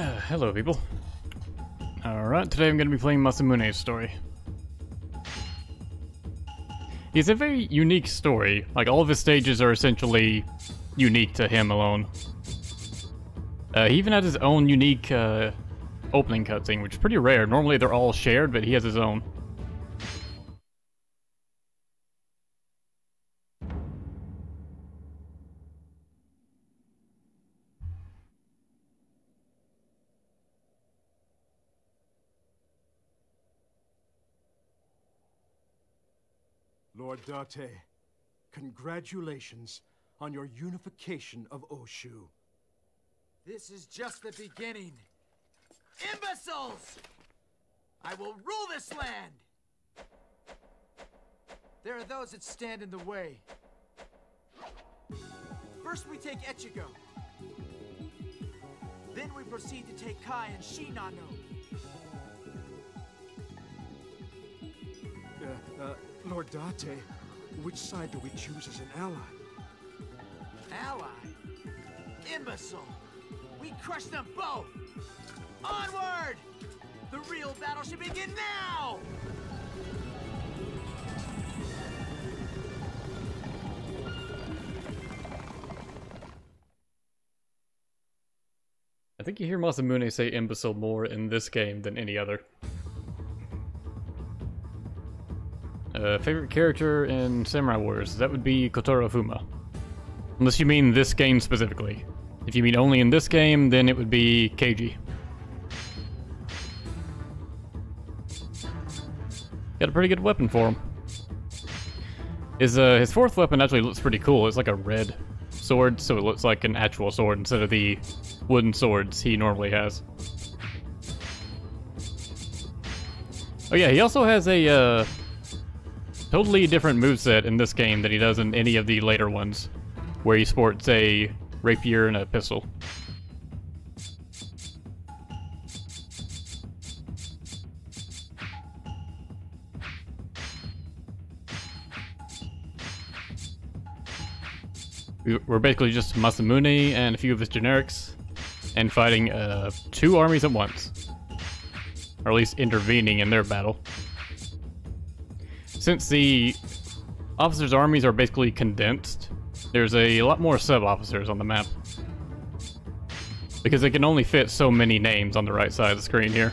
Uh, hello, people. Alright, today I'm going to be playing Masamune's story. It's a very unique story. Like, all of his stages are essentially unique to him alone. Uh, he even has his own unique uh, opening cutscene, which is pretty rare. Normally they're all shared, but he has his own. Congratulations on your unification of Oshu. This is just the beginning. Imbeciles! I will rule this land! There are those that stand in the way. First we take Echigo. Then we proceed to take Kai and Shinano. Uh, uh, Lord Date, which side do we choose as an ally? Ally? Imbecile! We crush them both! Onward! The real battle should begin now! I think you hear Masamune say imbecile more in this game than any other. Uh, favorite character in Samurai Wars? That would be Kotaro Fuma. Unless you mean this game specifically. If you mean only in this game, then it would be Keiji. Got a pretty good weapon for him. His, uh, his fourth weapon actually looks pretty cool. It's like a red sword, so it looks like an actual sword instead of the wooden swords he normally has. Oh yeah, he also has a uh, totally different moveset in this game than he does in any of the later ones, where he sports a rapier and a pistol. We're basically just Masamune and a few of his generics, and fighting uh, two armies at once. Or at least intervening in their battle. Since the officers' armies are basically condensed, there's a lot more sub-officers on the map. Because they can only fit so many names on the right side of the screen here.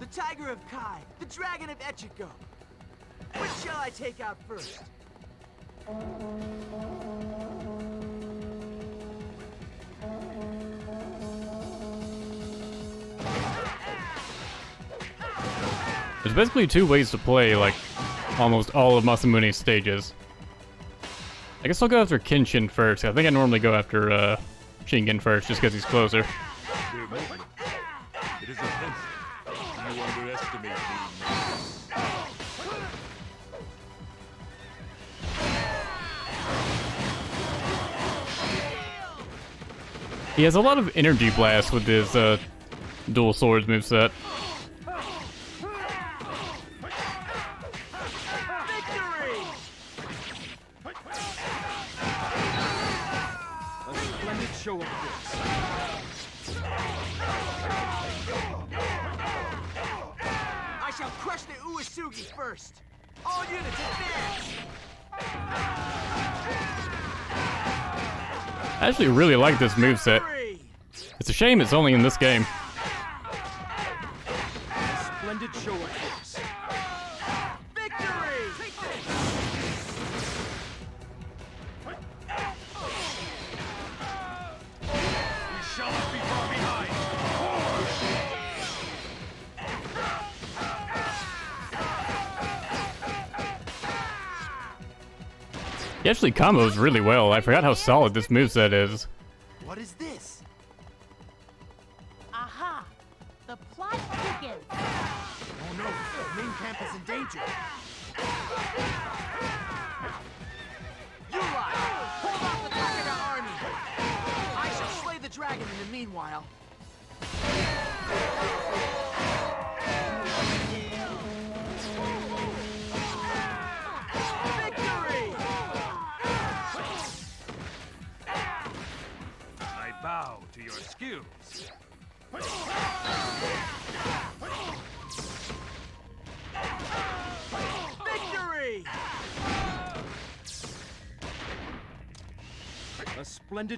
The Tiger of Kai, the Dragon of Echigo. Which shall I take out first? There's basically two ways to play, like, almost all of Masamune's stages. I guess I'll go after Kenshin first. I think I normally go after, uh, Shingen first, just because he's closer. He has a lot of energy blast with his, uh, dual swords moveset. Really like this moveset. Victory! It's a shame it's only in this game. Actually combos really well. I forgot how solid this moveset is.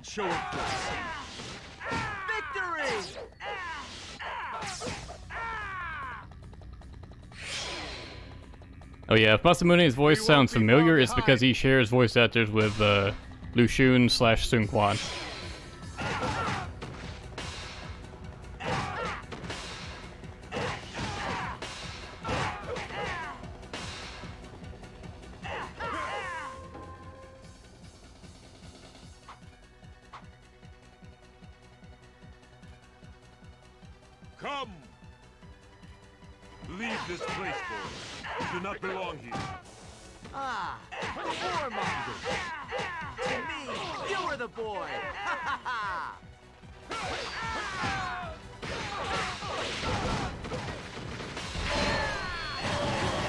Splendid show of force. Victory! Oh yeah, if Masamune's voice sounds familiar, it's because he shares voice actors with uh, Lu Xun slash Sun Quan.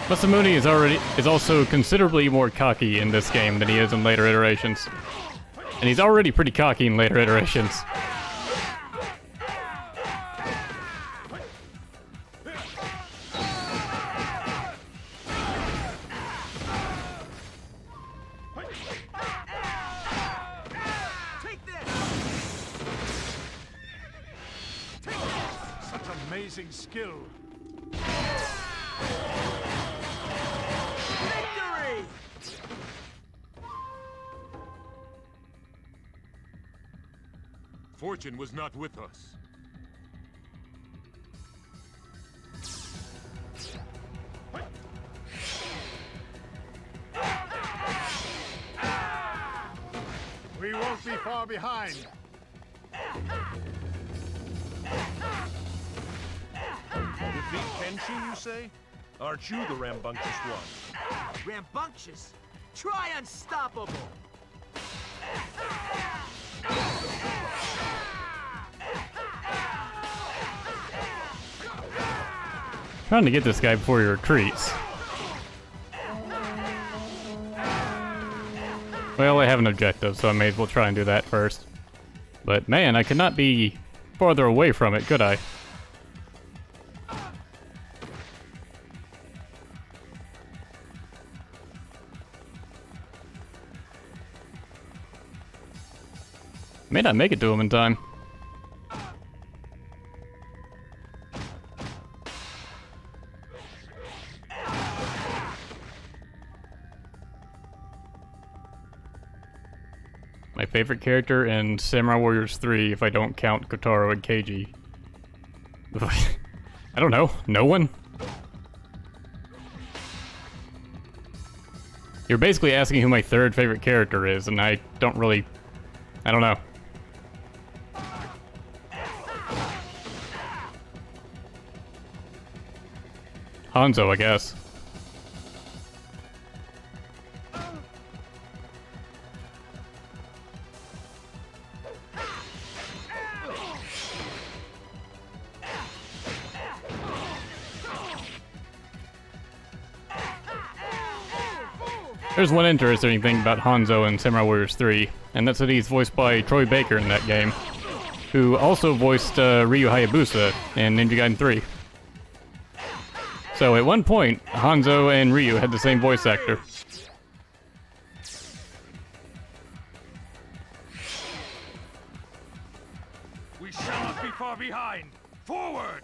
Masamune is already is also considerably more cocky in this game than he is in later iterations. And he's already pretty cocky in later iterations. Fortune was not with us. We won't be far behind. Defeat Kenshin, you say? Aren't you the rambunctious one? Rambunctious. Try unstoppable. Trying to get this guy before he retreats. Well, I have an objective, so I may as well try and do that first. But man, I could not be farther away from it, could I? May not make it to him in time. Favorite character in Samurai Warriors 3, if I don't count Kotaro and Keiji. I don't know. No one? You're basically asking who my third favorite character is, and I don't really... I don't know. Hanzo, I guess. There's one interesting thing about Hanzo in Samurai Warriors 3, and that's that he's voiced by Troy Baker in that game, who also voiced uh, Ryu Hayabusa in Ninja Gaiden 3. So at one point, Hanzo and Ryu had the same voice actor. We shall not be far behind! Forward!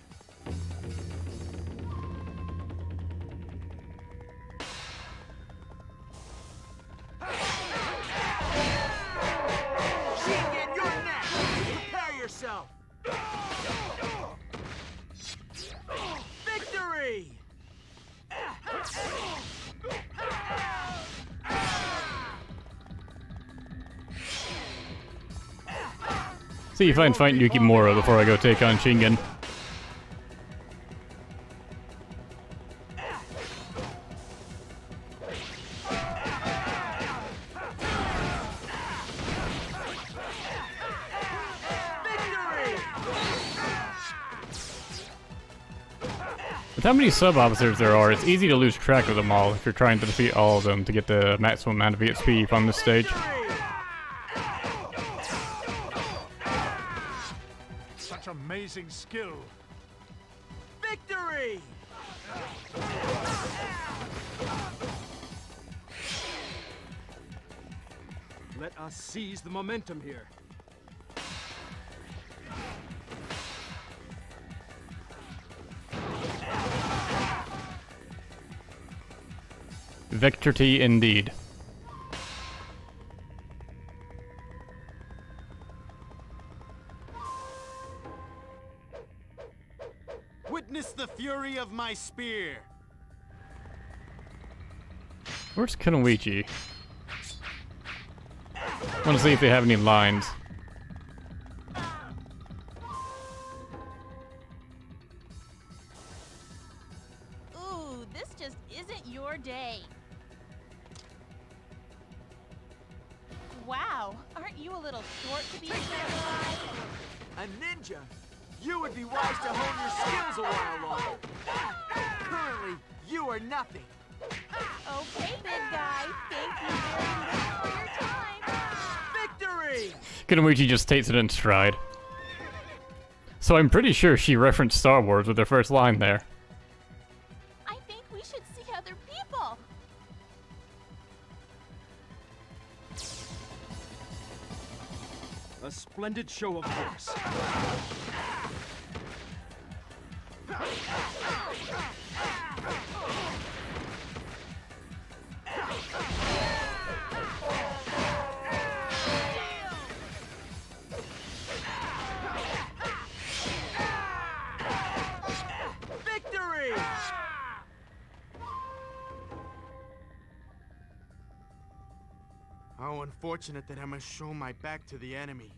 See if I can fight Yukimura before I go take on Shingen. With how many sub-officers there are, it's easy to lose track of them all if you're trying to defeat all of them to get the maximum amount of EXP from this stage. Amazing skill. Victory! Let us seize the momentum here. Victory indeed. My spear. Where's Kunoichi? want to see if they have any lines. Kunoichi just takes it in stride. So I'm pretty sure she referenced Star Wars with her first line there. I think we should see other people. A splendid show of force. Unfortunate that I must show my back to the enemy.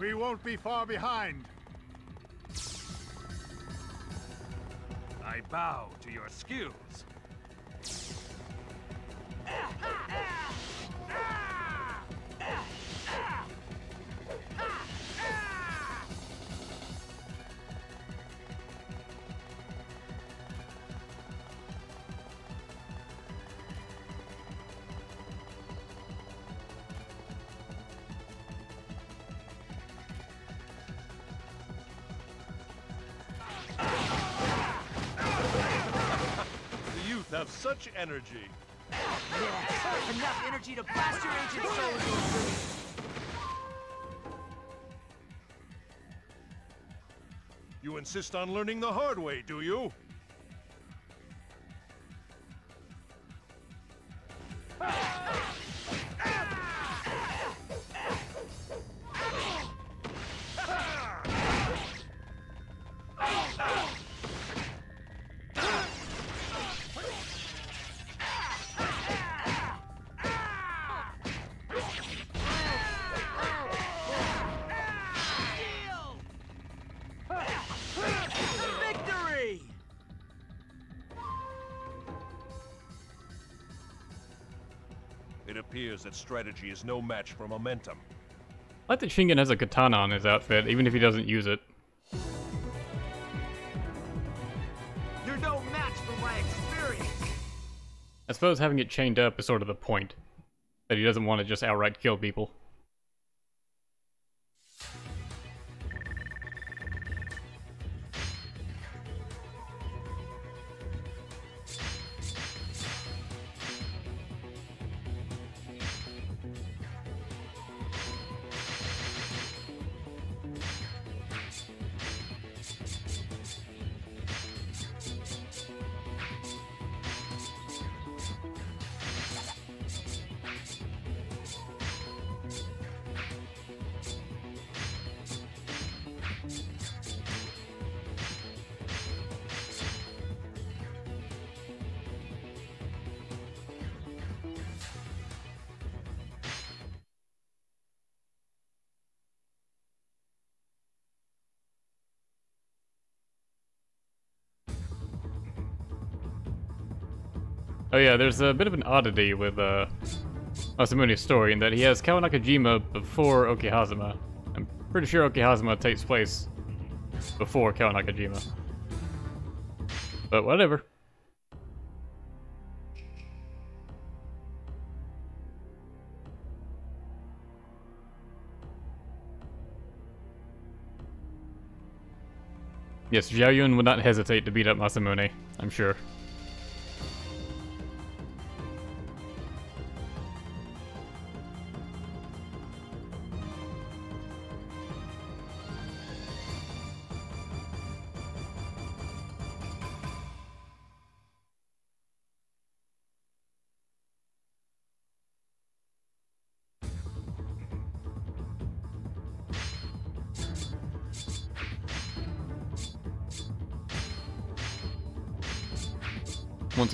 We won't be far behind. I bow to your skills. Ah! Energy. Yes, enough energy to blast your ancient soul into. You insist on learning the hard way, do you? That strategy is no match for momentum. I like that Shingen has a katana on his outfit, even if he doesn't use it. You're no match for my experience. I suppose having it chained up is sort of the point. That he doesn't want to just outright kill people. Yeah, there's a bit of an oddity with uh, Masamune's story in that he has Kawanakajima before Okehazama. I'm pretty sure Okehazama takes place before Kawanakajima. But whatever. Yes, Zhao Yun would not hesitate to beat up Masamune, I'm sure.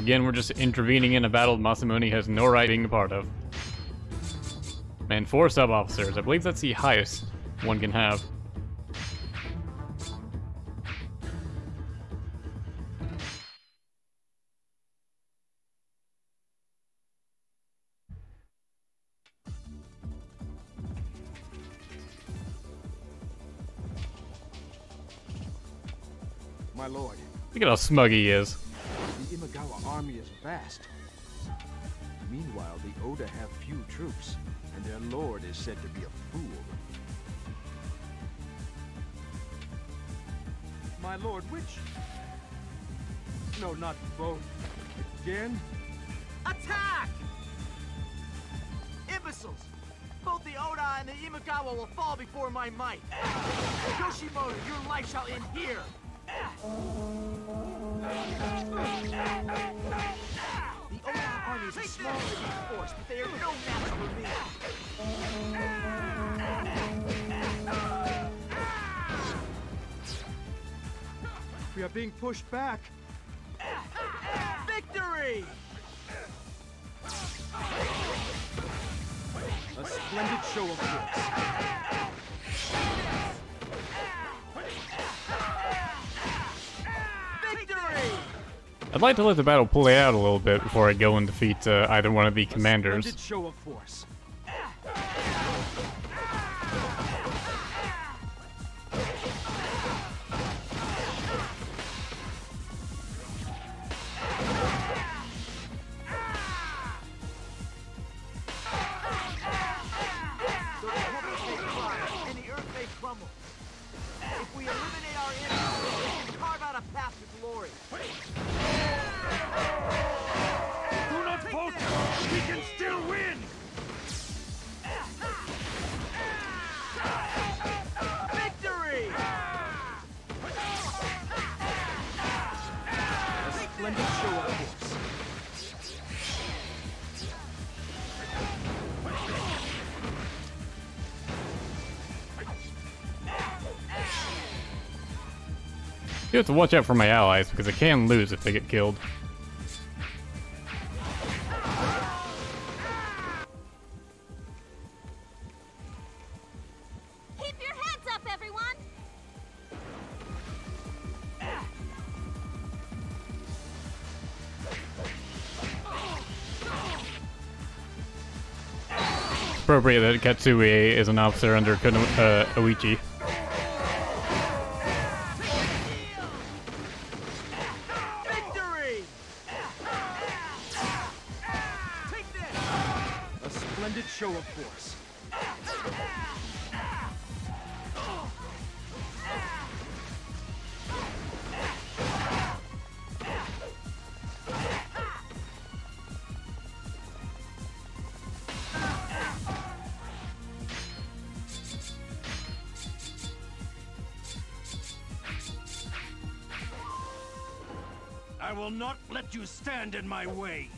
Again, we're just intervening in a battle Masamune has no right being a part of. And four sub-officers. I believe that's the highest one can have. My lord, Look at how smug he is. Meanwhile, the Oda have few troops, and their lord is said to be a fool. My lord, which? No, not both. Again? Attack! Imbeciles! Both the Oda and the Imagawa will fall before my might. Yoshimoto, your life shall end here. The Oda army is a small elite force, but they are no match for me. We are being pushed back. Victory! A splendid show of force. I'd like to let the battle play out a little bit before I go and defeat uh, either one of the commanders. You have to watch out for my allies because I can lose if they get killed. Keep your heads up, everyone! Appropriate that Katsuie is an officer under Kuno, uh, Oichi. You stand in my way.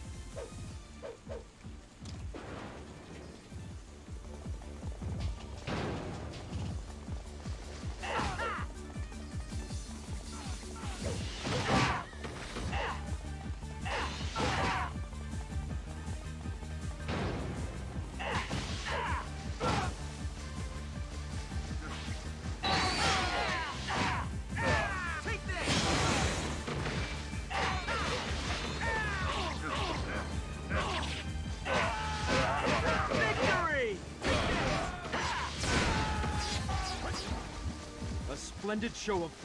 Show of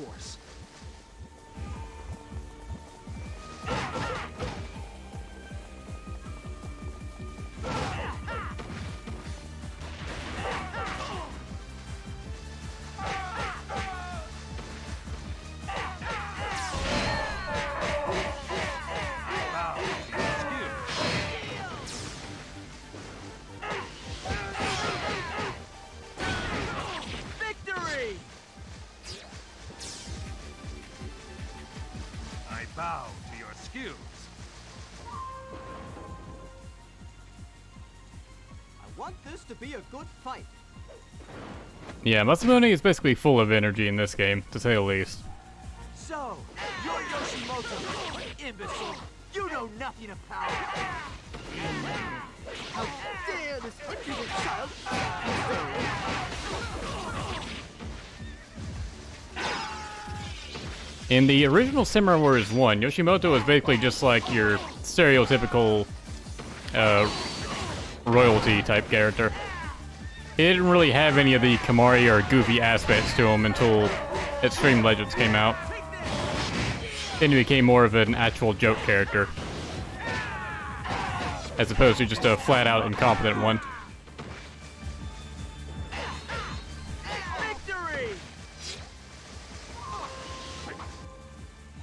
to be a good fight. Yeah, Masamune is basically full of energy in this game, to say the least. So, you're Yoshimoto, imbecile. You know nothing of power. How dare this impudent child! In the original Samurai Warriors 1, Yoshimoto was basically just like your stereotypical uh, royalty type character. He didn't really have any of the kemari or goofy aspects to him until Xtreme Legends came out. Then he became more of an actual joke character. As opposed to just a flat out incompetent one. Victory!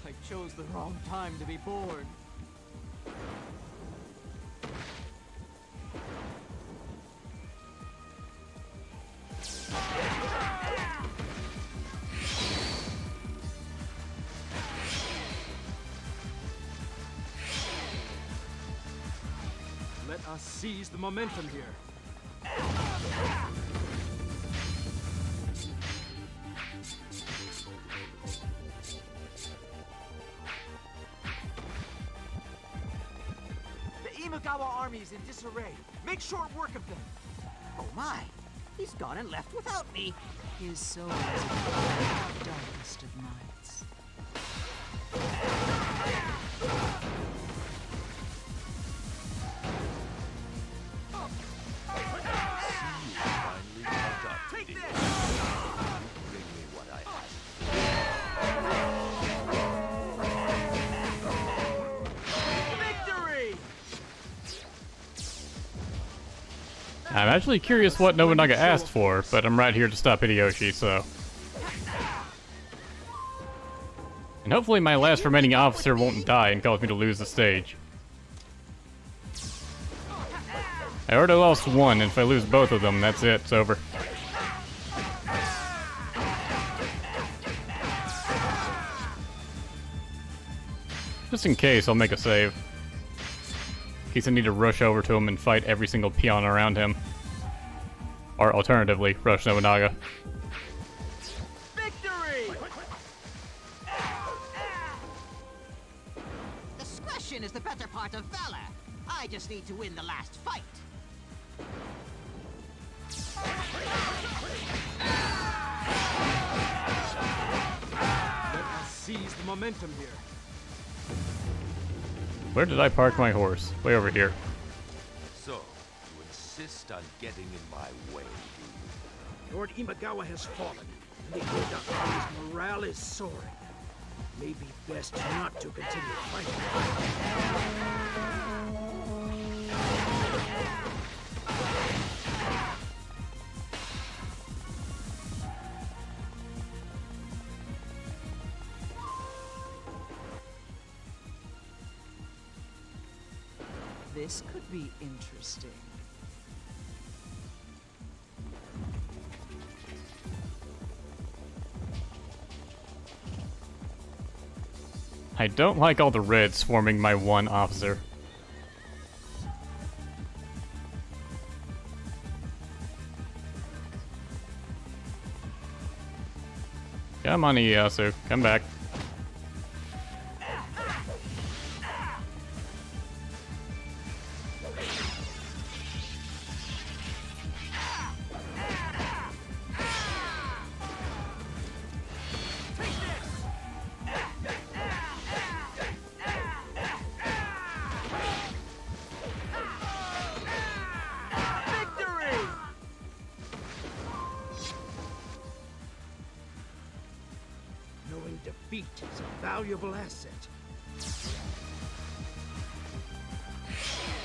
I chose the wrong time to be born. The momentum here. The Imagawa army is in disarray. Make short work of them. Oh my, he's gone and left without me. His soul is the darkest of nights. Actually curious what Nobunaga asked for, but I'm right here to stop Hideyoshi, so... And hopefully my last remaining officer won't die and cause me to lose the stage. I already lost one, and if I lose both of them, that's it, it's over. Just in case, I'll make a save. In case I need to rush over to him and fight every single peon around him. Or alternatively, rush Nobunaga. Victory! Discretion is the better part of valor. I just need to win the last fight. Let us seize the momentum here. Where did I park my horse? Way over here. So, you insist on getting in my way. Lord Imagawa has fallen, and the Oda army's morale is soaring. Maybe best not to continue fighting. This could be interesting. I don't like all the reds swarming my one officer. Come on, Ieyasu. Come back.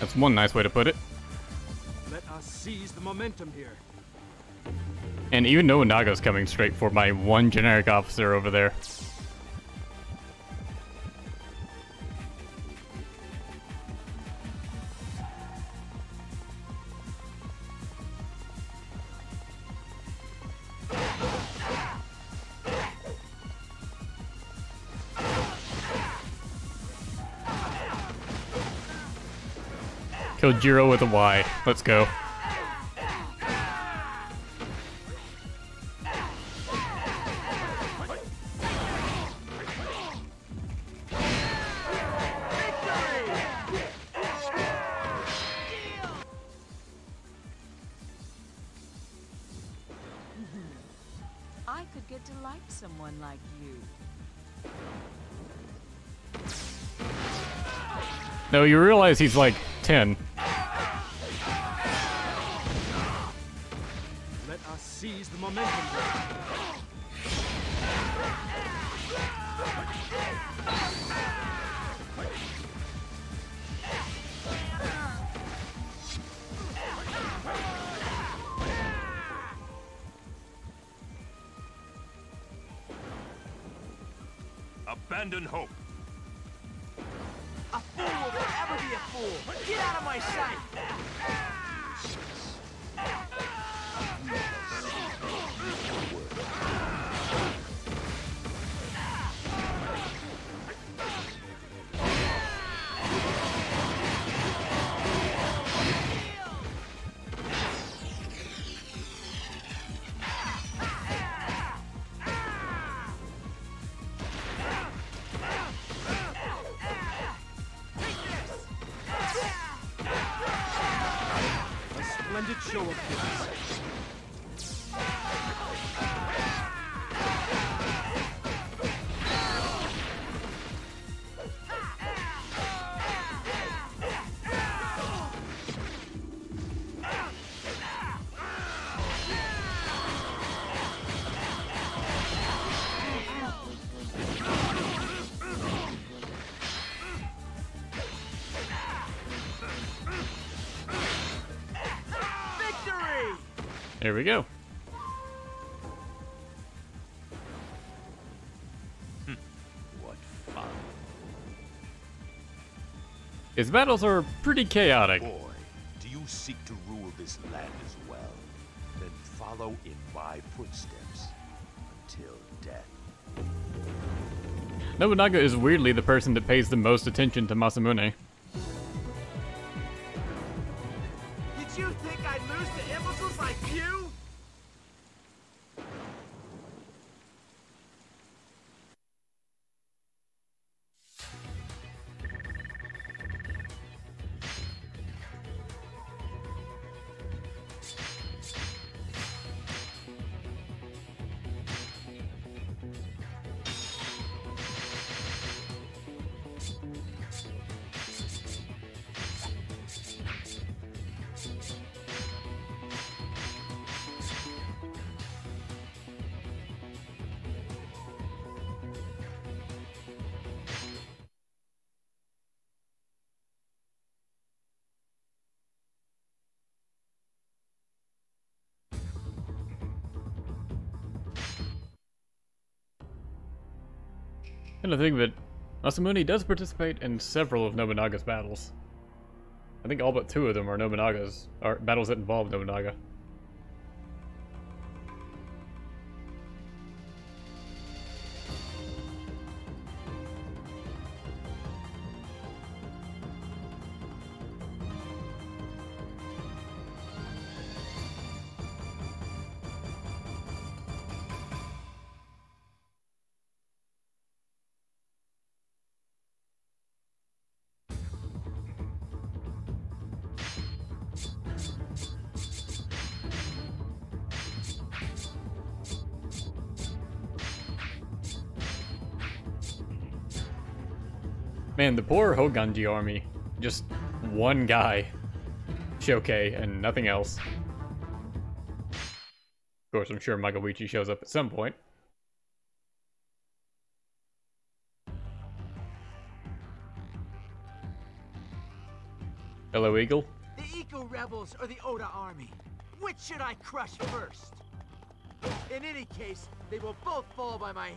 That's one nice way to put it. Let us seize the momentum here. And even Nobunaga's coming straight for my one generic officer over there. Kojiro with a Y. Let's go. I could get to like someone like you. No, you realize he's like 10. There we go. Hmm. What fun. His battles are pretty chaotic. Boy, do you seek to rule this land as well? Then follow in my footsteps until death. Nobunaga is weirdly the person that pays the most attention to Masamune. And to think it, Masamune does participate in several of Nobunaga's battles. I think all but two of them are Nobunaga's, are battles that involve Nobunaga. The poor Honganji army. Just one guy. Shoke and nothing else. Of course, I'm sure Magoichi shows up at some point. Hello, Eagle. The Ikko Rebels or the Oda Army? Which should I crush first? In any case, they will both fall by my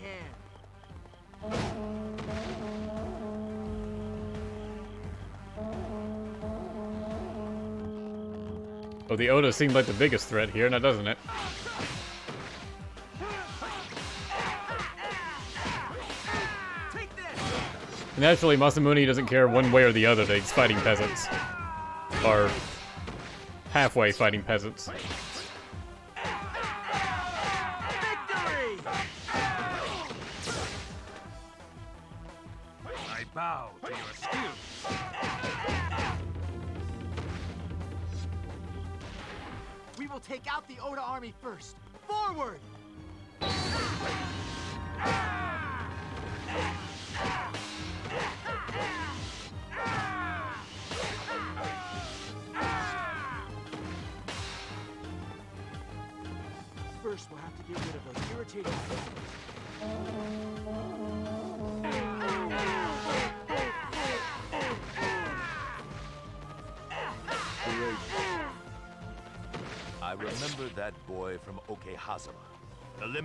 hand. Oh, the Oda seemed like the biggest threat here, now doesn't it? Naturally, Masamune doesn't care one way or the other that he's fighting peasants. Or halfway fighting peasants.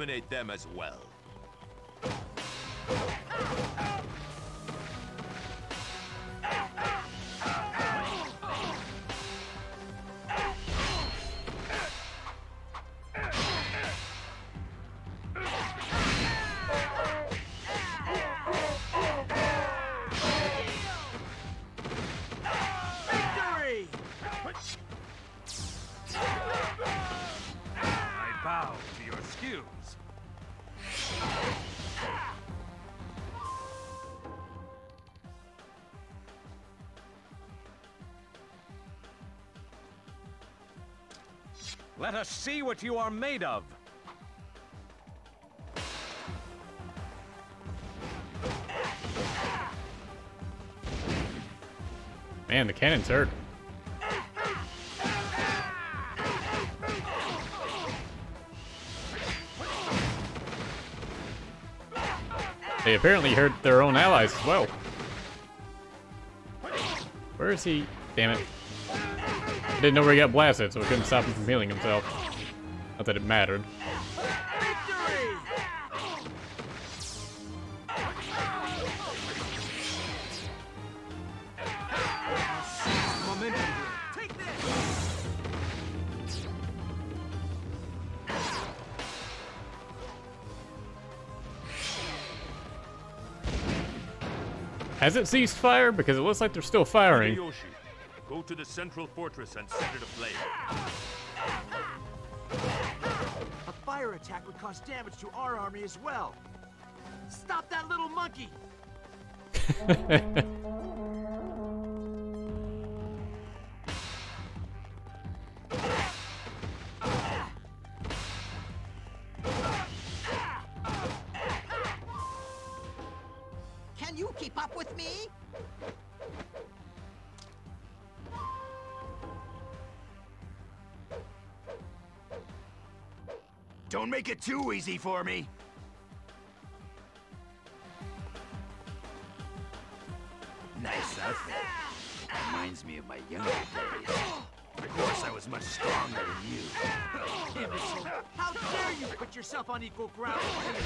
Eliminate them as well. Let us see what you are made of. Man, the cannons hurt. They apparently hurt their own allies as well. Where is he? Damn it. I didn't know where he got blasted, so I couldn't stop him from healing himself. Not that it mattered. Has it ceased fire? Because it looks like they're still firing. Hideyoshi, go to the central fortress and set it aflame. A fire attack would cause damage to our army as well. Stop that little monkey! make it too easy for me. Nice outfit. Reminds me of my younger days. Of course, I was much stronger than you. How dare you put yourself on equal ground with?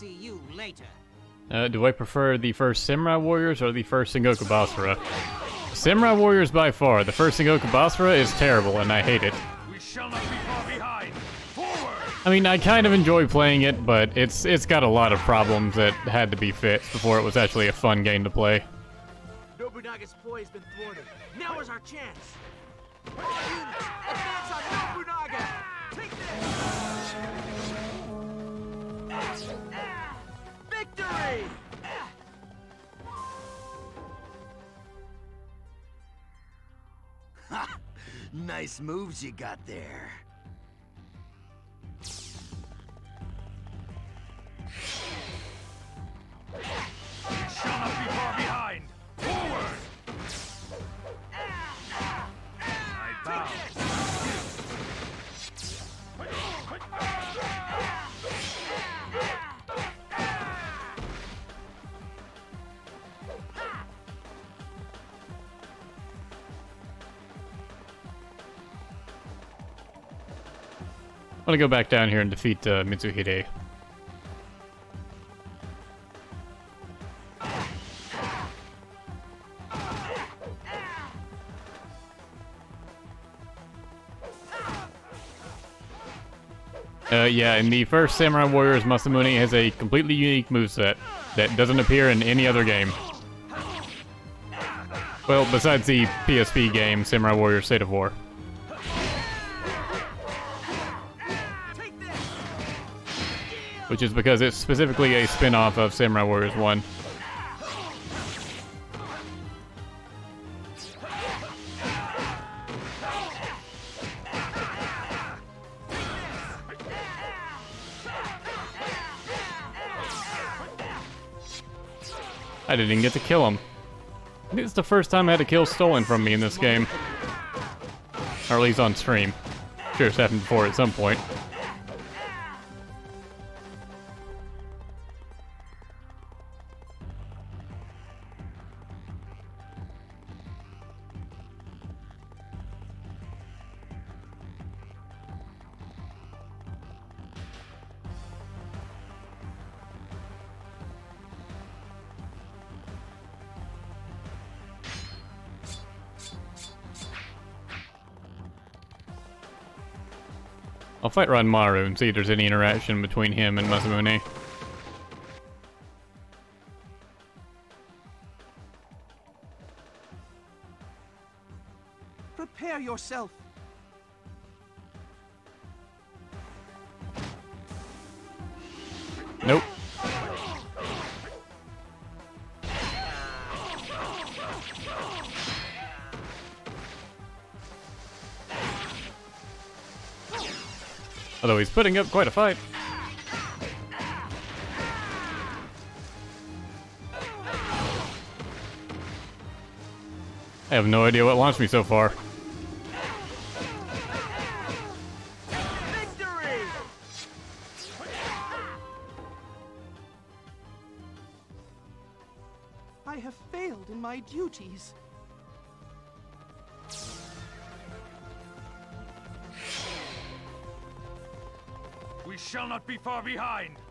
See you later. Uh, do I prefer the first Samurai Warriors or the first Sengoku Basara? Samurai Warriors by far. The first Sengoku Basara is terrible, and I hate it. We shall not be far behind. Forward! I mean, I kind of enjoy playing it, but it's it's got a lot of problems that had to be fixed before it was actually a fun game to play. Nobunaga's ploy has been thwarted. Now is our chance. Units, advance on Nobunaga! Take this! Victory! Nice moves you got there. We shall not be far behind. want to go back down here and defeat uh, Mitsuhide. Uh, yeah, in the first Samurai Warriors, Masamune has a completely unique moveset that doesn't appear in any other game. Well, besides the PSP game, Samurai Warriors State of War. Which is because it's specifically a spin-off of Samurai Warriors 1. I didn't even get to kill him. It's the first time I had a kill stolen from me in this game. Or at least on stream. Sure, it's happened before at some point. I'll fight Ranmaru and see if there's any interaction between him and Masamune. Prepare yourself. Although he's putting up quite a fight. I have no idea what launched me so far. Far behind.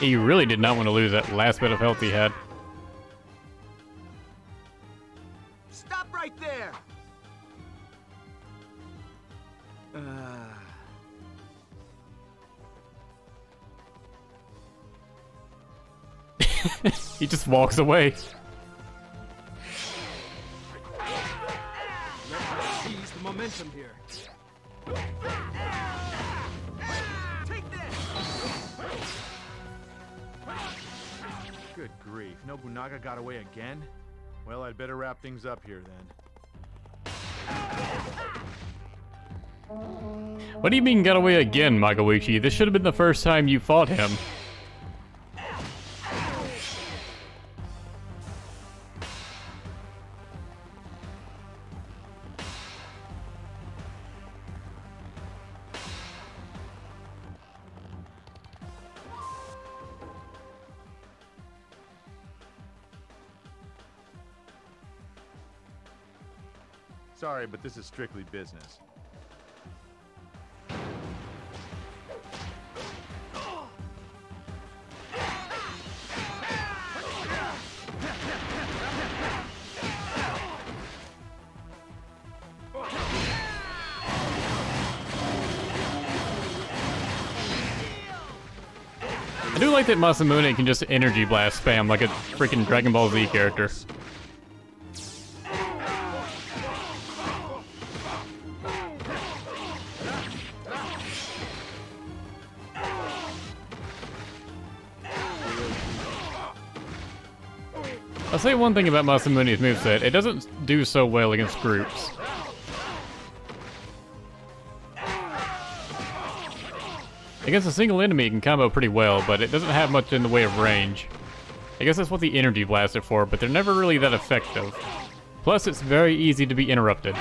He really did not want to lose that last bit of health he had. Stop right there! Uh, He just walks away. Things up here then. What do you mean got away again, Magoichi? This should have been the first time you fought him. Sorry, but this is strictly business. I do like that Masamune can just energy blast spam like a freaking Dragon Ball Z character. Say one thing about Masamune's moveset, it doesn't do so well against groups. Against a single enemy, it can combo pretty well, but it doesn't have much in the way of range. I guess that's what the energy blasts are for, but they're never really that effective. Plus, it's very easy to be interrupted.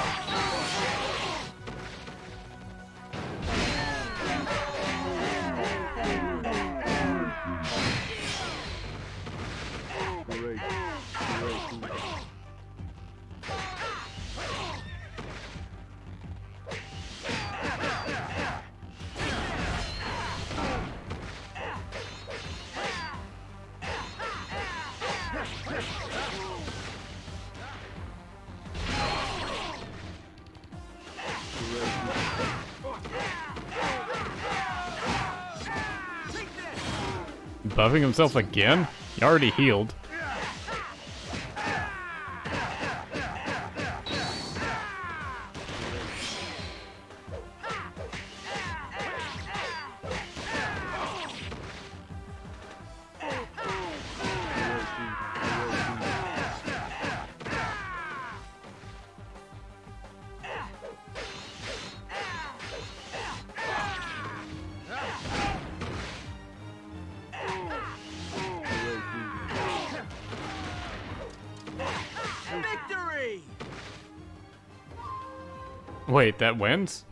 Himself again? He already healed. Wait, that wins?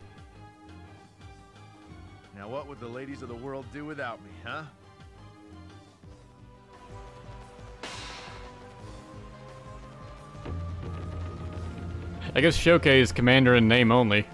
Now what would the ladies of the world do without me, huh? I guess Shoke is commander in name only.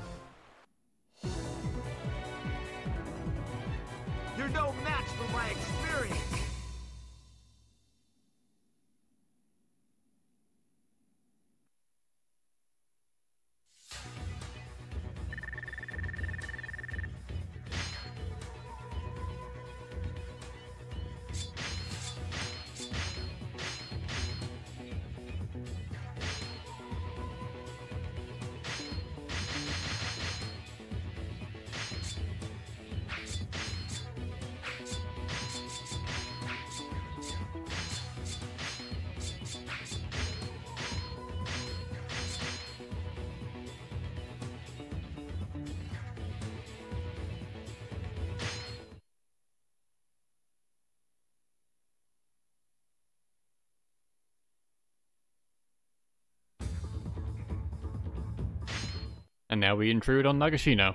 We intrude on Nagashino.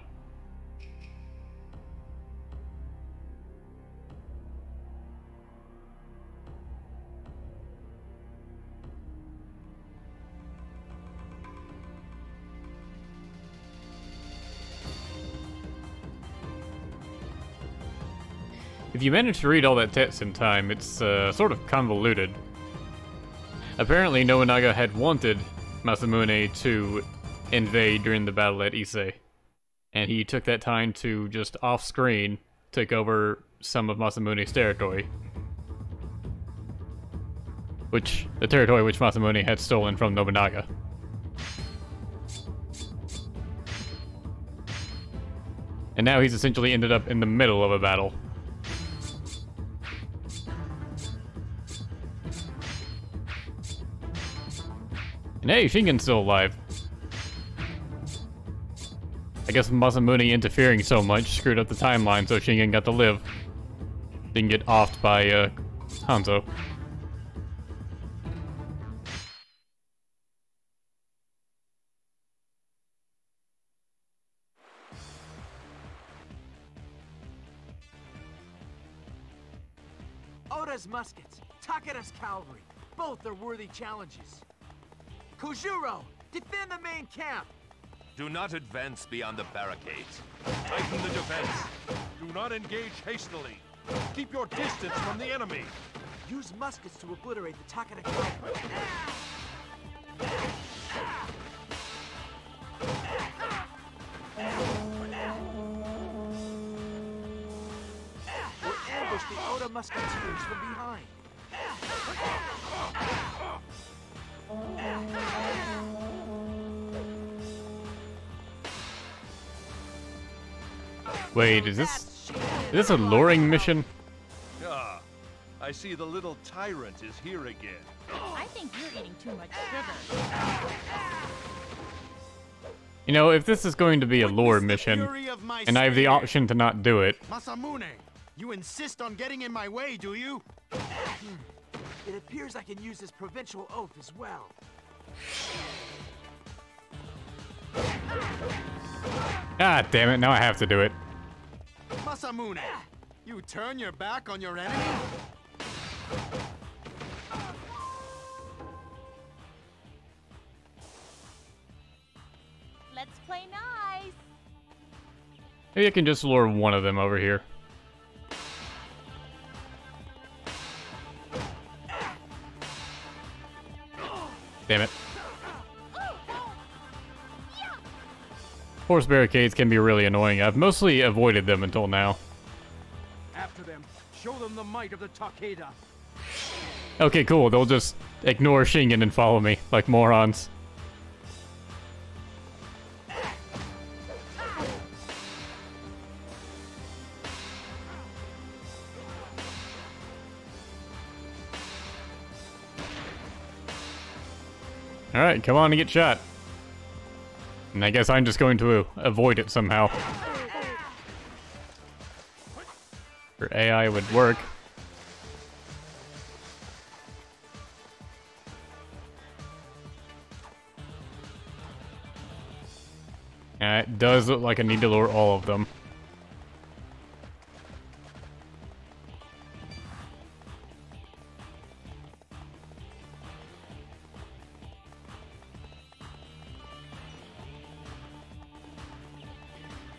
If you manage to read all that text in time, it's uh, sort of convoluted. Apparently, Nobunaga had wanted Masamune to invade during the battle at Ise. And he took that time to just off screen take over some of Masamune's territory. Which, the territory which Masamune had stolen from Nobunaga. And now he's essentially ended up in the middle of a battle. And hey, Shingen's still alive. I guess Masamune interfering so much screwed up the timeline so Shingen got to live. Didn't get offed by, uh, Hanzo. Oda's muskets, Takeda's cavalry, both are worthy challenges. Kojuro, defend the main camp. Do not advance beyond the barricades. Tighten the defense. Do not engage hastily. Keep your distance from the enemy. Use muskets to obliterate the cavalry. Or ambush the Oda musketeers from behind. Wait, is this is this a luring mission? Ah, I see the little tyrant is here again. I think you're eating too much sugar. You know, if this is going to be a lure mission, and I have the option to not do it, Masamune, you insist on getting in my way, do you? It appears I can use this provincial oath as well. ah, damn it, now I have to do it. Masamune, you turn your back on your enemy? Let's play nice. Maybe I can just lure one of them over here. Damn it. Horse barricades can be really annoying. I've mostly avoided them until now. After them. Show them the might of the Takeda. Okay, cool. They'll just ignore Shingen and follow me, like morons. Alright, come on and get shot. And I guess I'm just going to avoid it somehow. Or AI would work. Yeah, it does look like I need to lure all of them.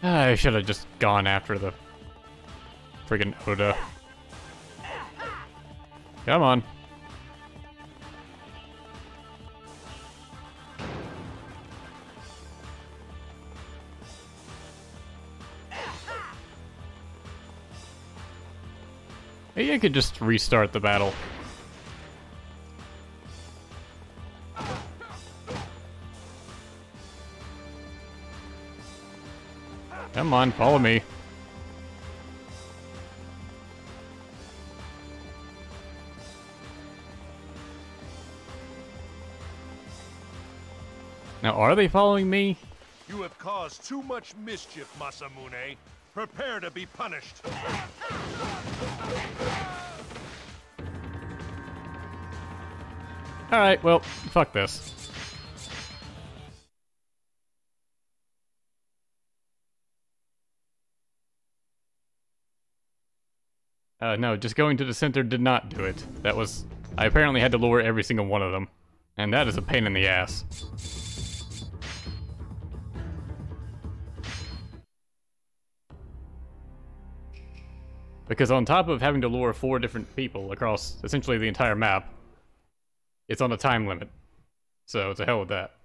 Ah, I should have just gone after the friggin' Oda. Come on. Maybe I could just restart the battle. Come on, follow me. Now, are they following me? You have caused too much mischief, Masamune. Prepare to be punished. Alright, well, fuck this. Uh, no, just going to the center did not do it. That was... I apparently had to lower every single one of them. And that is a pain in the ass. Because on top of having to lure four different people across essentially the entire map, it's on a time limit. So to hell with that.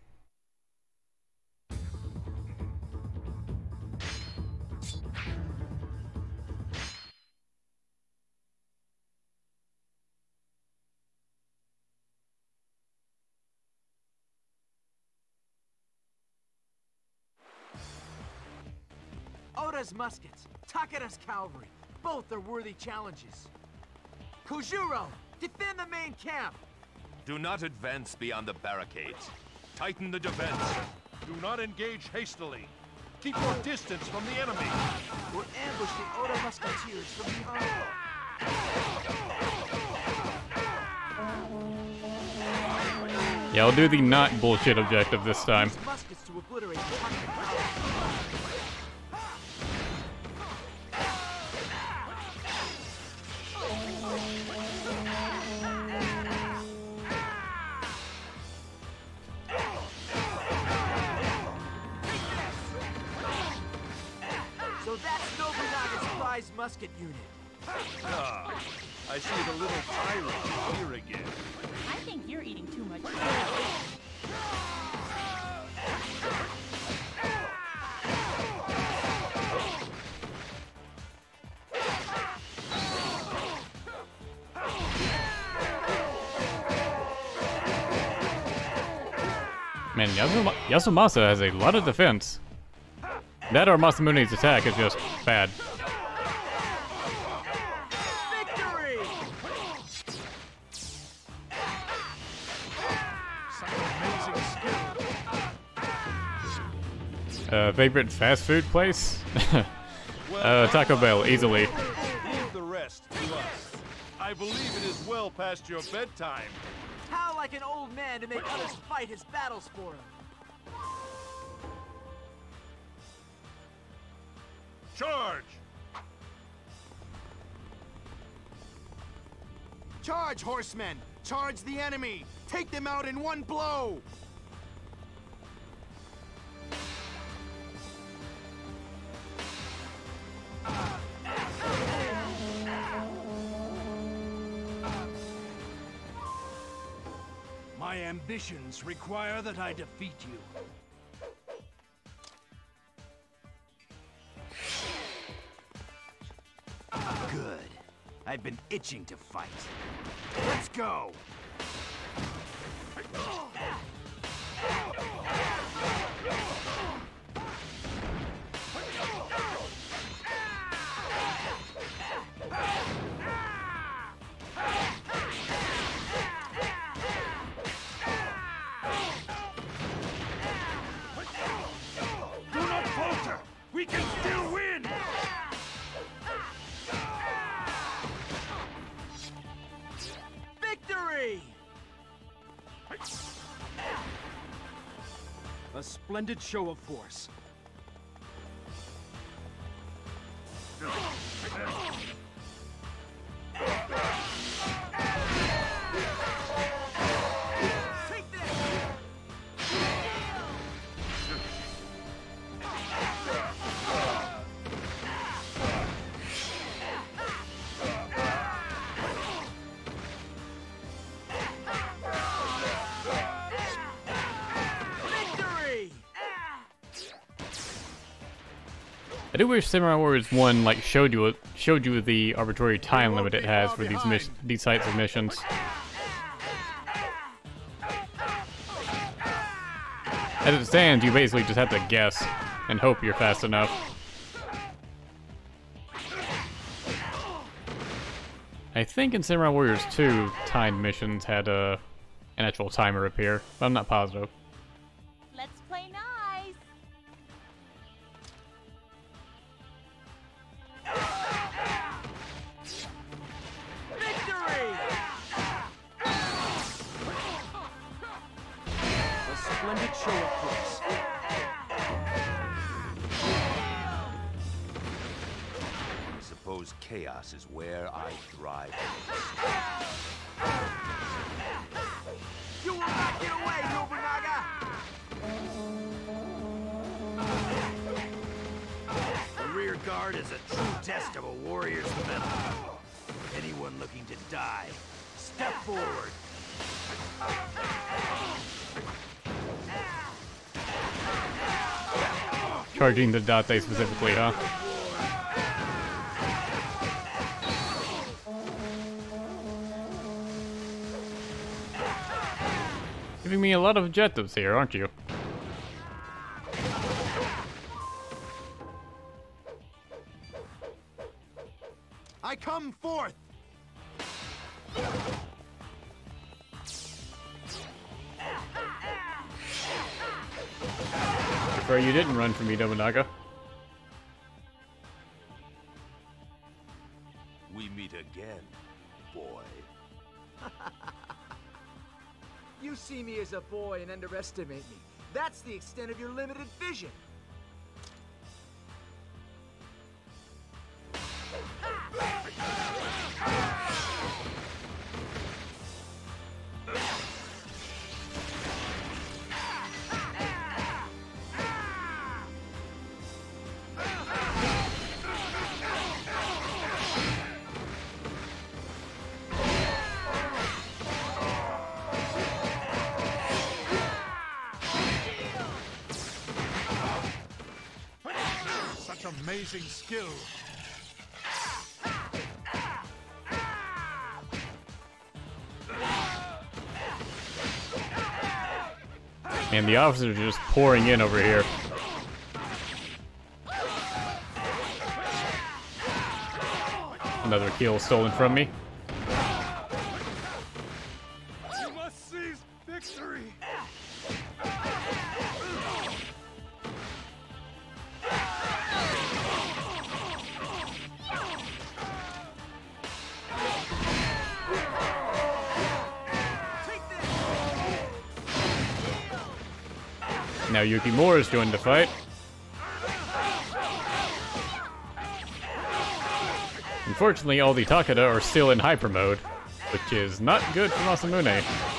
Muskets, Takeda's cavalry, both are worthy challenges. Kojuro, defend the main camp! Do not advance beyond the barricades. Tighten the defense. Do not engage hastily. Keep your distance from the enemy. We'll ambush the Oda musketeers from behind. Yeah, I'll do the not bullshit objective this time. unit. Ah, I see the little tyrant here again. I think you're eating too much. Man, Yasuma Yasumasa has a lot of defense. That or Masamune's attack is just bad. Uh, favorite fast food place? uh, Taco Bell, easily. Leave the rest to us. I believe it is well past your bedtime. How like an old man to make others fight his battles for him? Charge! Charge, horsemen! Charge the enemy! Take them out in one blow! Ambitions require that I defeat you. Good. I've been itching to fight. Let's go! Splendid show of force. I do wish Samurai Warriors 1 like showed you showed you the arbitrary time limit it has for these mis these types of missions. As it stands, you basically just have to guess and hope you're fast enough. I think in Samurai Warriors 2, timed missions had a an actual timer appear, but I'm not positive. Charging the Date specifically, huh? Giving me a lot of objectives here, aren't you? Didn't run from me, Nobunaga. We meet again, boy. You see me as a boy and underestimate me. That's the extent of your limited vision. Amazing skill. And the officers are just pouring in over here. Another kill stolen from me. Now Yukimura's joined the fight. Unfortunately, all the Takeda are still in hyper mode, which is not good for Masamune.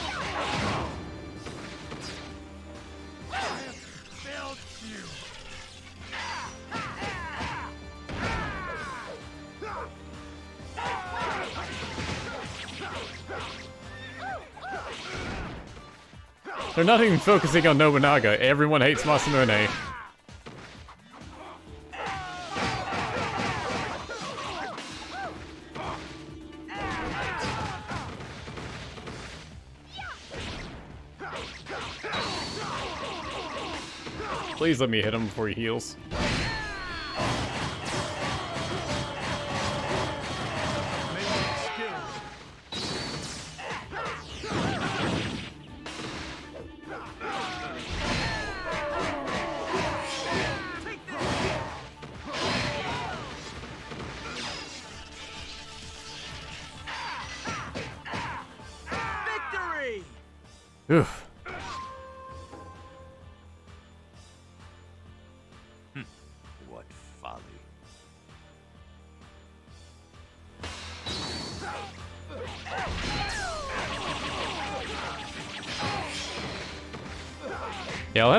They're not even focusing on Nobunaga. Everyone hates Masamune. Please let me hit him before he heals.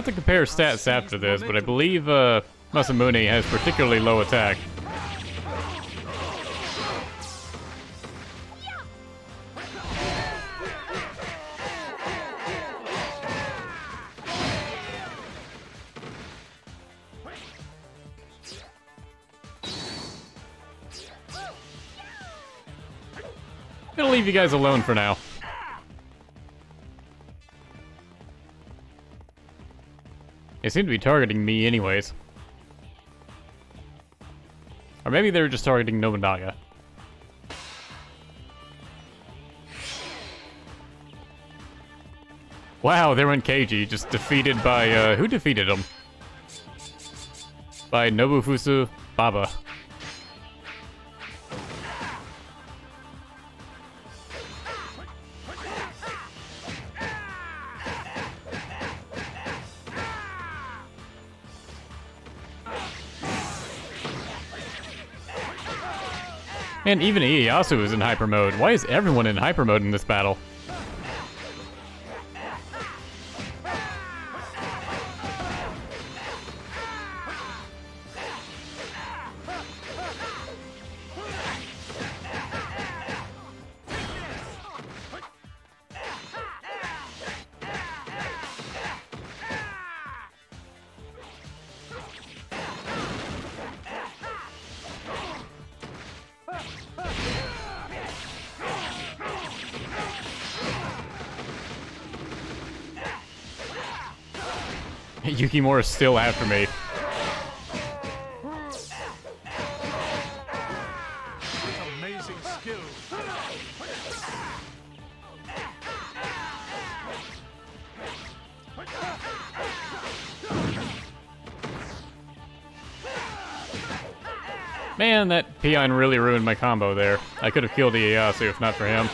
To compare stats after this, but I believe uh, Masamune has particularly low attack. I'm gonna leave you guys alone for now. They seem to be targeting me anyways. Or maybe they're just targeting Nobunaga. Wow, they went Keiji, just defeated by, uh, who defeated him? By Nobufusa Baba. Man, even Ieyasu is in hyper mode. Why is everyone in hyper mode in this battle? Yukimura is still after me. Man, that peon really ruined my combo there. I could have killed Ieyasu if not for him.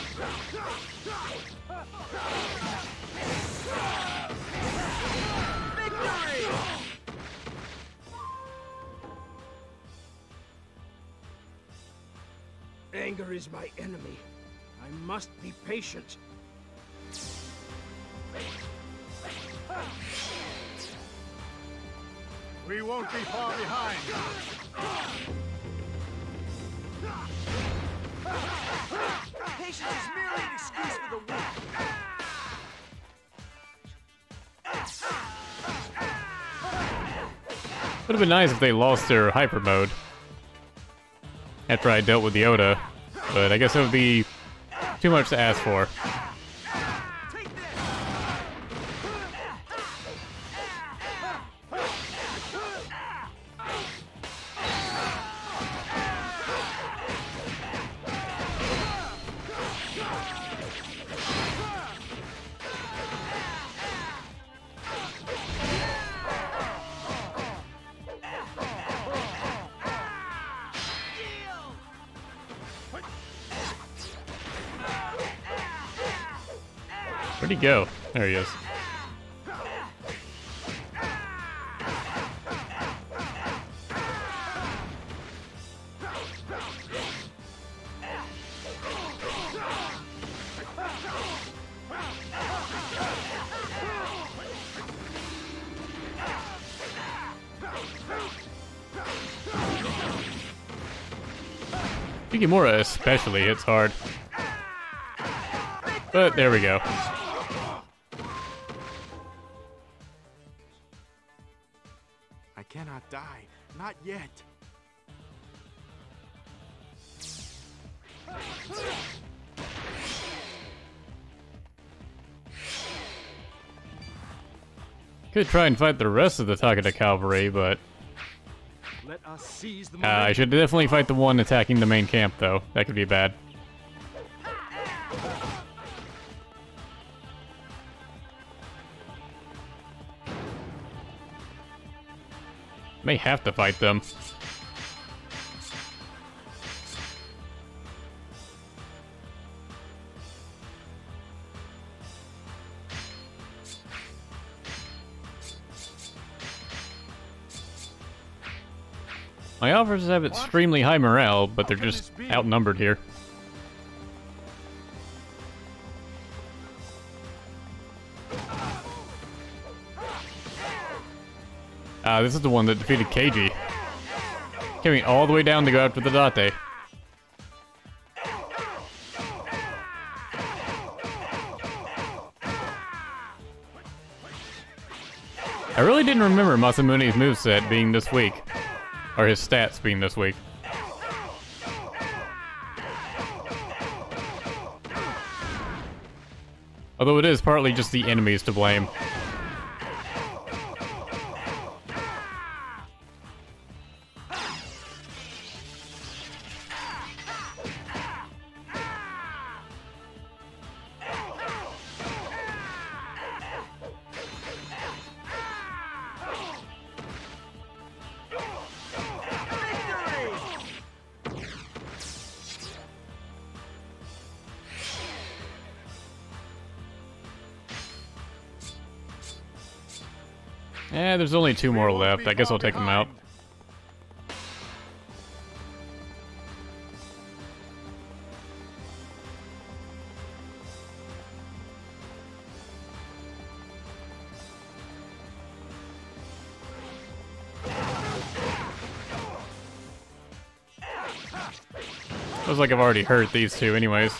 Been nice if they lost their hyper mode. After I dealt with the Oda. But I guess it would be too much to ask for. Yukimura especially hits hard. But there we go. I cannot die. Not yet. Could try and fight the rest of the Takeda cavalry, but uh, I should definitely fight the one attacking the main camp, though. That could be bad. May have to fight them. My have extremely high morale, but they're just outnumbered here. Ah, this is the one that defeated Keiji. Coming all the way down to go after the Date. I really didn't remember Masamune's moveset being this weak. Or his stats being this weak. Although it is partly just the enemies to blame. Two more left. I guess I'll take them out. Looks like I've already hurt these two anyways.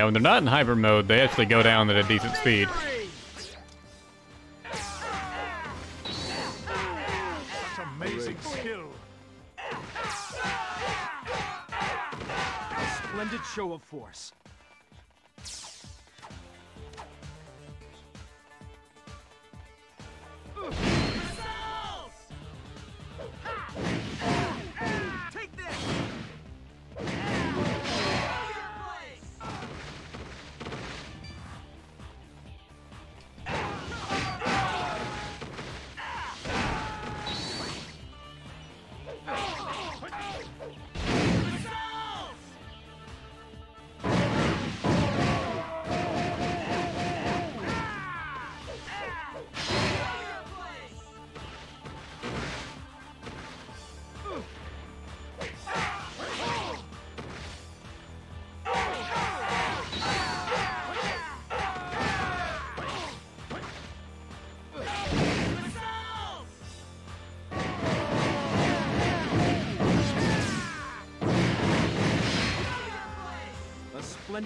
Yeah, when they're not in hyper mode, they actually go down at a decent speed.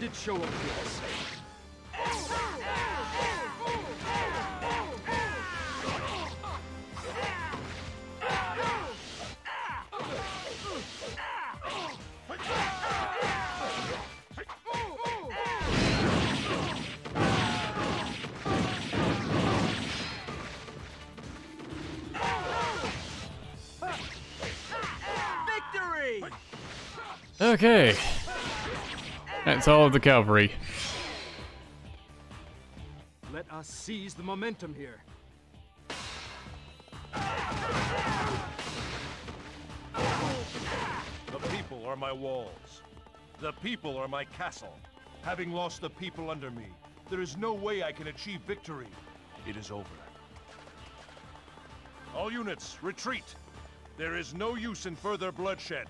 Splendid show of force. Okay. That's all of the cavalry. Let us seize the momentum here. The people are my walls. The people are my castle. Having lost the people under me, there is no way I can achieve victory. It is over. All units, retreat! There is no use in further bloodshed.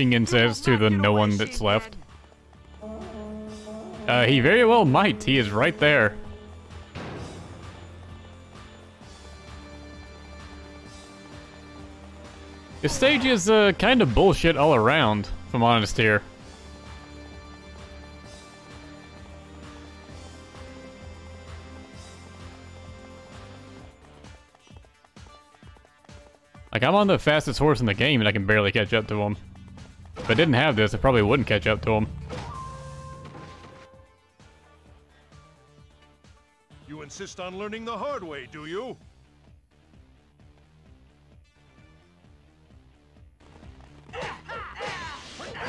Shingen says to the no one that's left. Uh, he very well might. He is right there. This stage is uh, kind of bullshit all around, if I'm honest here. Like, I'm on the fastest horse in the game and I can barely catch up to him. If I didn't have this, I probably wouldn't catch up to him. You insist on learning the hard way, do you?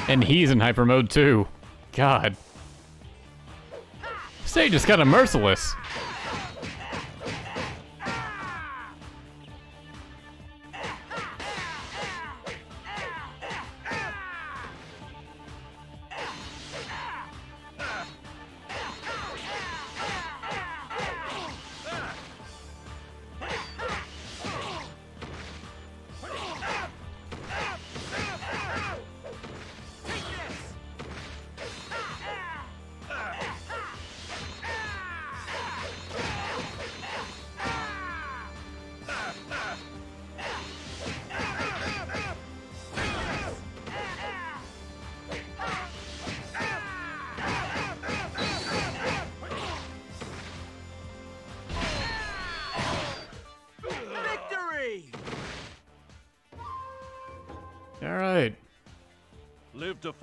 And he's in hyper mode too. God. Stage is kind of merciless.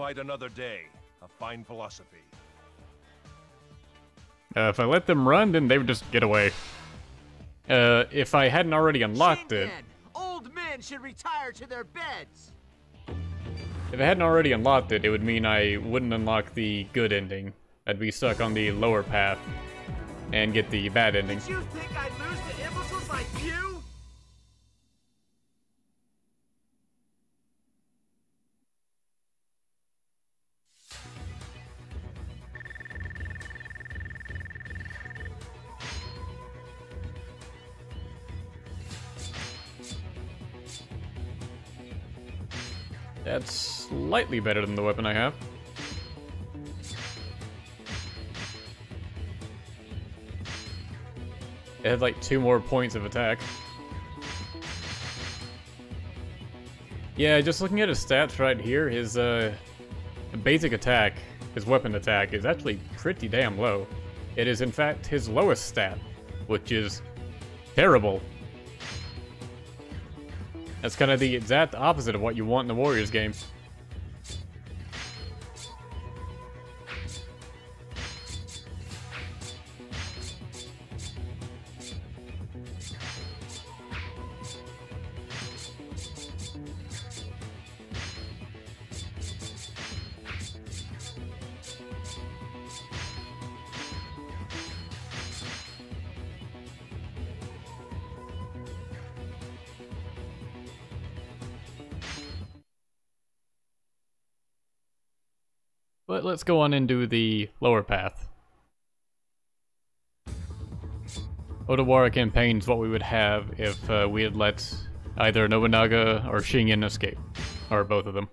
Fight another day. A fine philosophy. Uh, if I let them run, then they would just get away. Uh, if I hadn't already unlocked it, Men, old men should retire to their beds. if I hadn't already unlocked it, it would mean I wouldn't unlock the good ending. I'd be stuck on the lower path and get the bad ending. Did you think I'd lose to imbeciles like you? Slightly better than the weapon I have. It had like two more points of attack. Yeah, just looking at his stats right here, his uh, basic attack, his weapon attack, is actually pretty damn low. It is in fact his lowest stat, which is terrible. That's kind of the exact opposite of what you want in the Warriors game. But let's go on and do the lower path. Odawara campaign is what we would have if uh, we had let either Nobunaga or Shingen escape. Or both of them.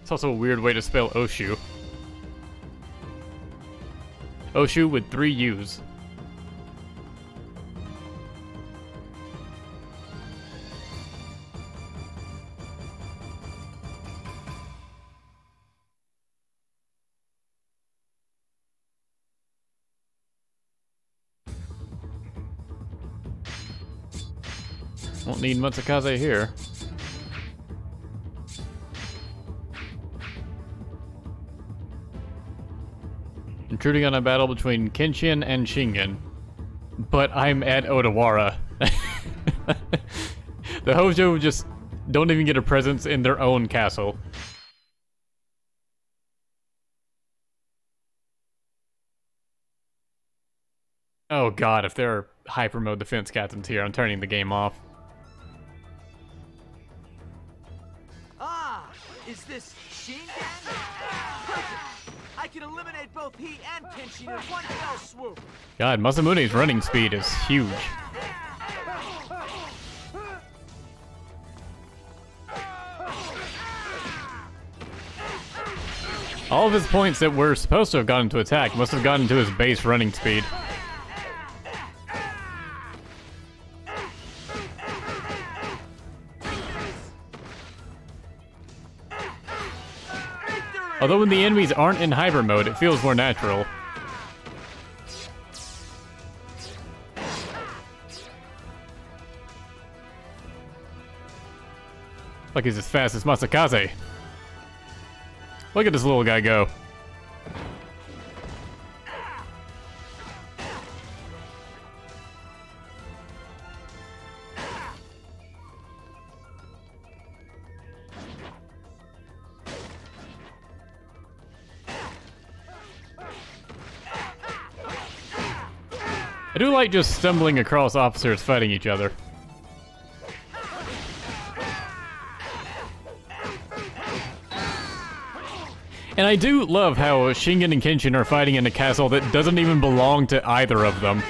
It's also a weird way to spell Oshu. Oh, Oshu with three U's. Won't need Matsukaze here. Intruding on a battle between Kenshin and Shingen. But I'm at Odawara. the Hojo just don't even get a presence in their own castle. Oh god, if there are hyper mode defense captains here, I'm turning the game off. He and in one fell swoop. God, Masamune's running speed is huge. All of his points that were supposed to have gotten to attack must have gotten to his base running speed. Although when the enemies aren't in hyper mode, it feels more natural. Like he's as fast as Matsukaze. Look at this little guy go. Like just stumbling across officers fighting each other. And I do love how Shingen and Kenshin are fighting in a castle that doesn't even belong to either of them.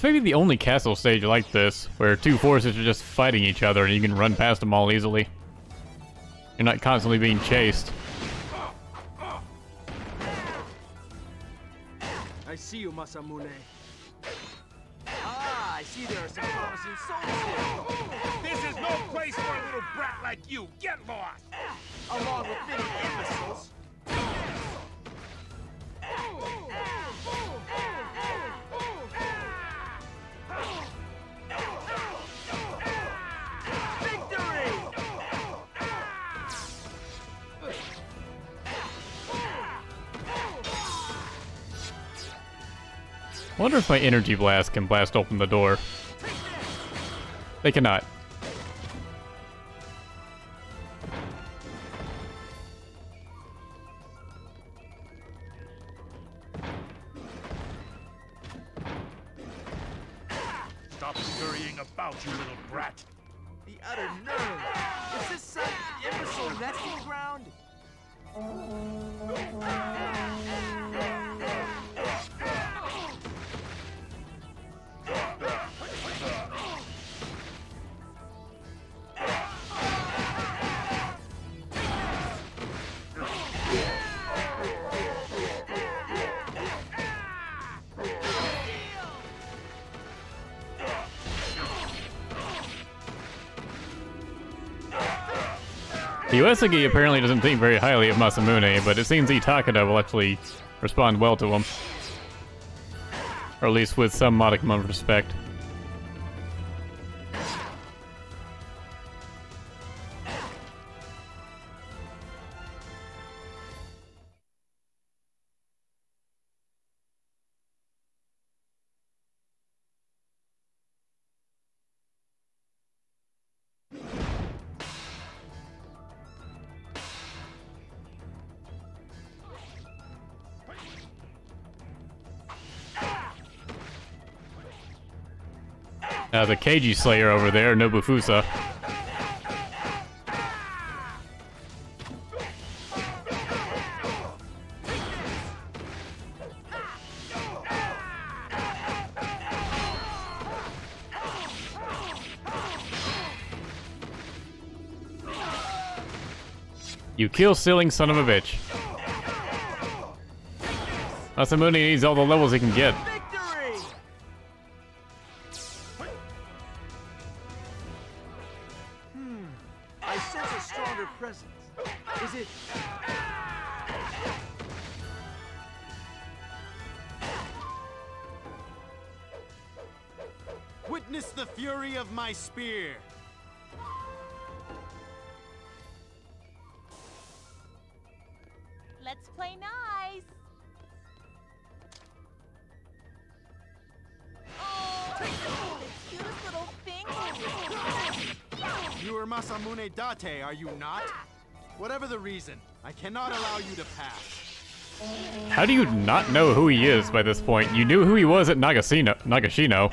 It's maybe the only castle stage like this, where two forces are just fighting each other and you can run past them all easily. You're not constantly being chased. I see you, Masamune. Ah, I see there are some promising souls here. This is no place for a little brat like you. Get lost. Along with many imbeciles. Wonder if my energy blast can blast open the door. They cannot. Uesugi apparently doesn't think very highly of Masamune, but it seems Itakada will actually respond well to him. Or at least with some modicum of respect. The Keiji Slayer over there, Nobufusa. You kill stealing son of a bitch. Masamune needs all the levels he can get. Masamune are you not? Whatever the reason, I cannot allow you to pass. How do you not know who he is by this point? You knew who he was at Nagasino, Nagashino.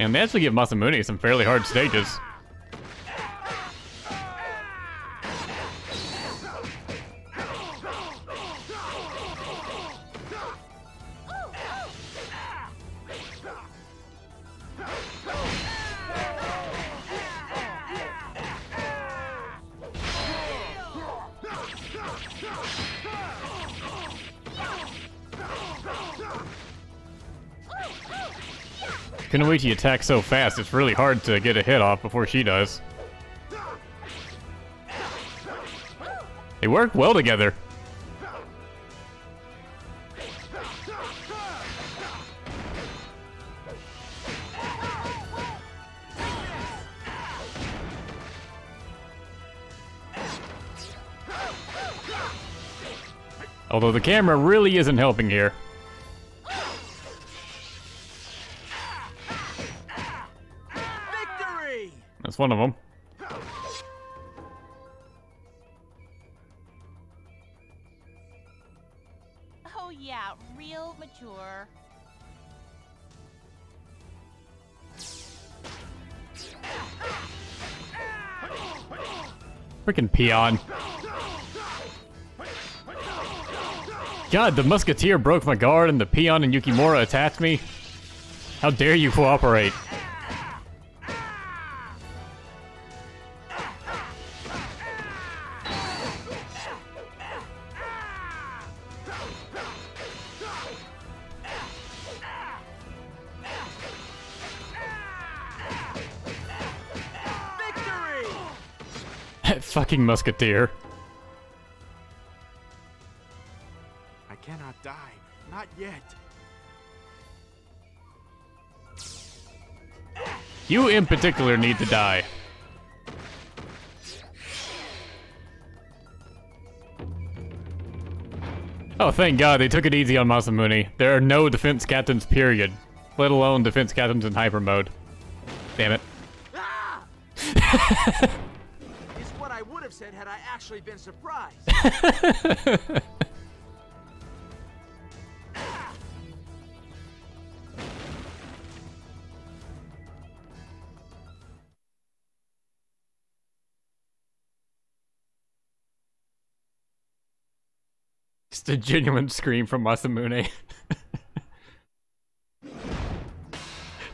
And they actually give Masamune some fairly hard stages. Kunoichi attacks so fast, it's really hard to get a hit off before she does. They work well together. Although the camera really isn't helping here. One of them. Oh yeah, real mature. Freaking peon. God, the musketeer broke my guard and the peon and Yukimura attacked me. How dare you cooperate? Musketeer. I cannot die. Not yet. You in particular need to die. Oh, thank God they took it easy on Masamune. There are no defense captains, period. Let alone defense captains in hyper mode. Damn it. Ah! I actually been surprised. Just a genuine scream from Masamune.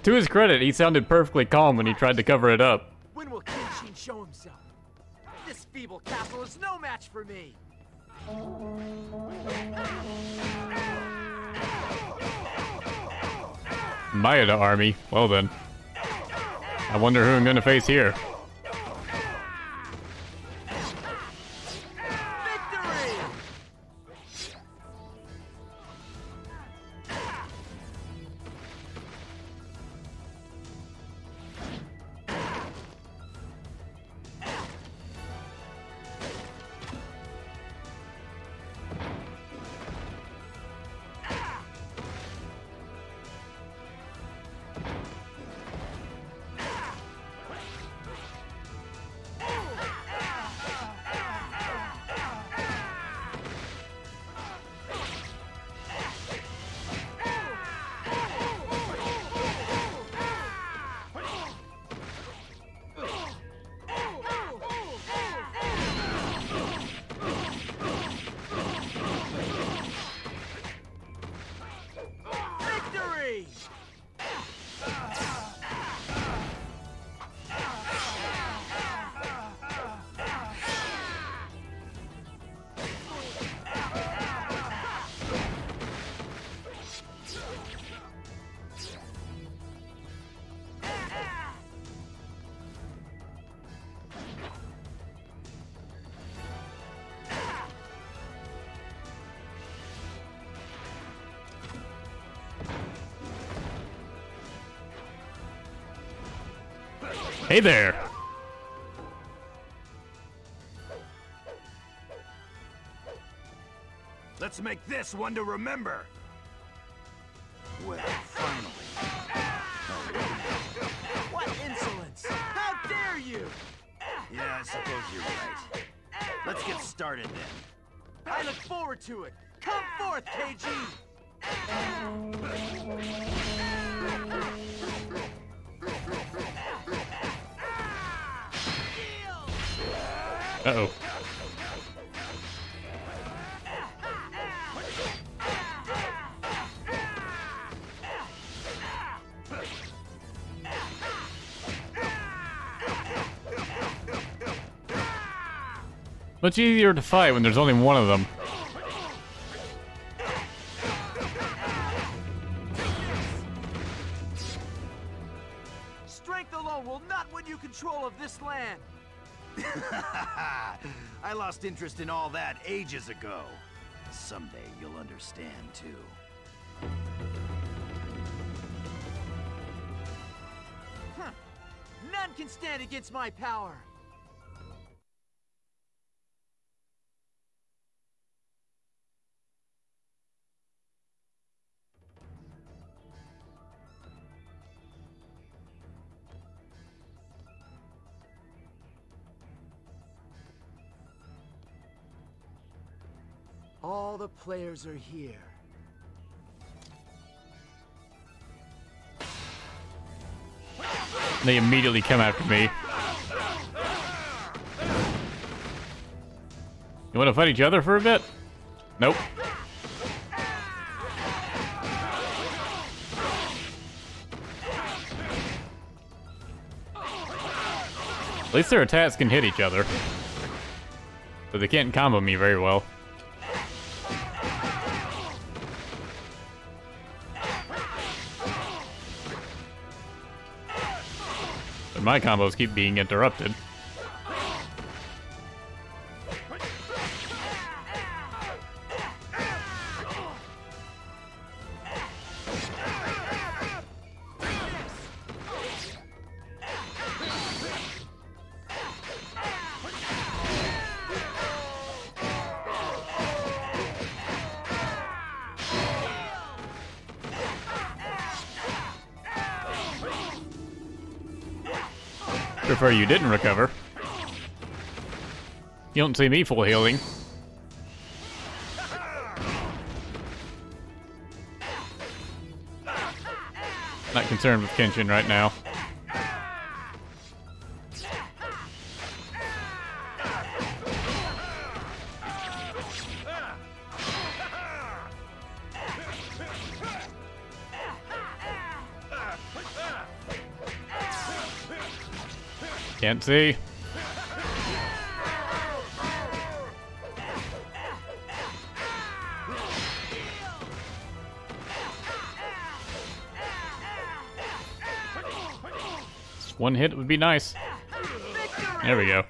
to his credit, he sounded perfectly calm when he tried to cover it up. when will Kenshin show himself? Feeble castle is no match for me. Maeda army. Well then. I wonder who I'm gonna face here. Hey there! Let's make this one to remember. Well, finally. What insolence! How dare you! Yeah, I suppose you're right. Let's get started then. I look forward to it. Come forth, Keiji! Much easier to fight when there's only one of them. Strength alone will not win you control of this land. I lost interest in all that ages ago. Someday you'll understand too. Huh. None can stand against my power. Players are here. They immediately come after me. You want to fight each other for a bit? Nope. At least their attacks can hit each other. But they can't combo me very well. My combos keep being interrupted. Prefer you didn't recover. You don't see me full healing. Not concerned with Kenshin right now. Can't see. One hit would be nice. There we go.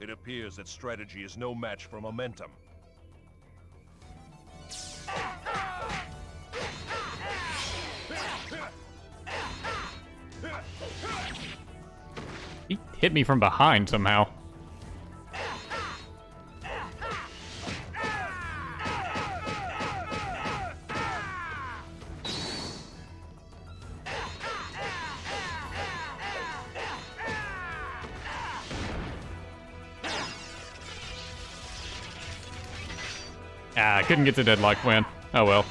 It appears that strategy is no match for momentum. Me from behind somehow. Ah, I couldn't get the deadlock win. Oh well.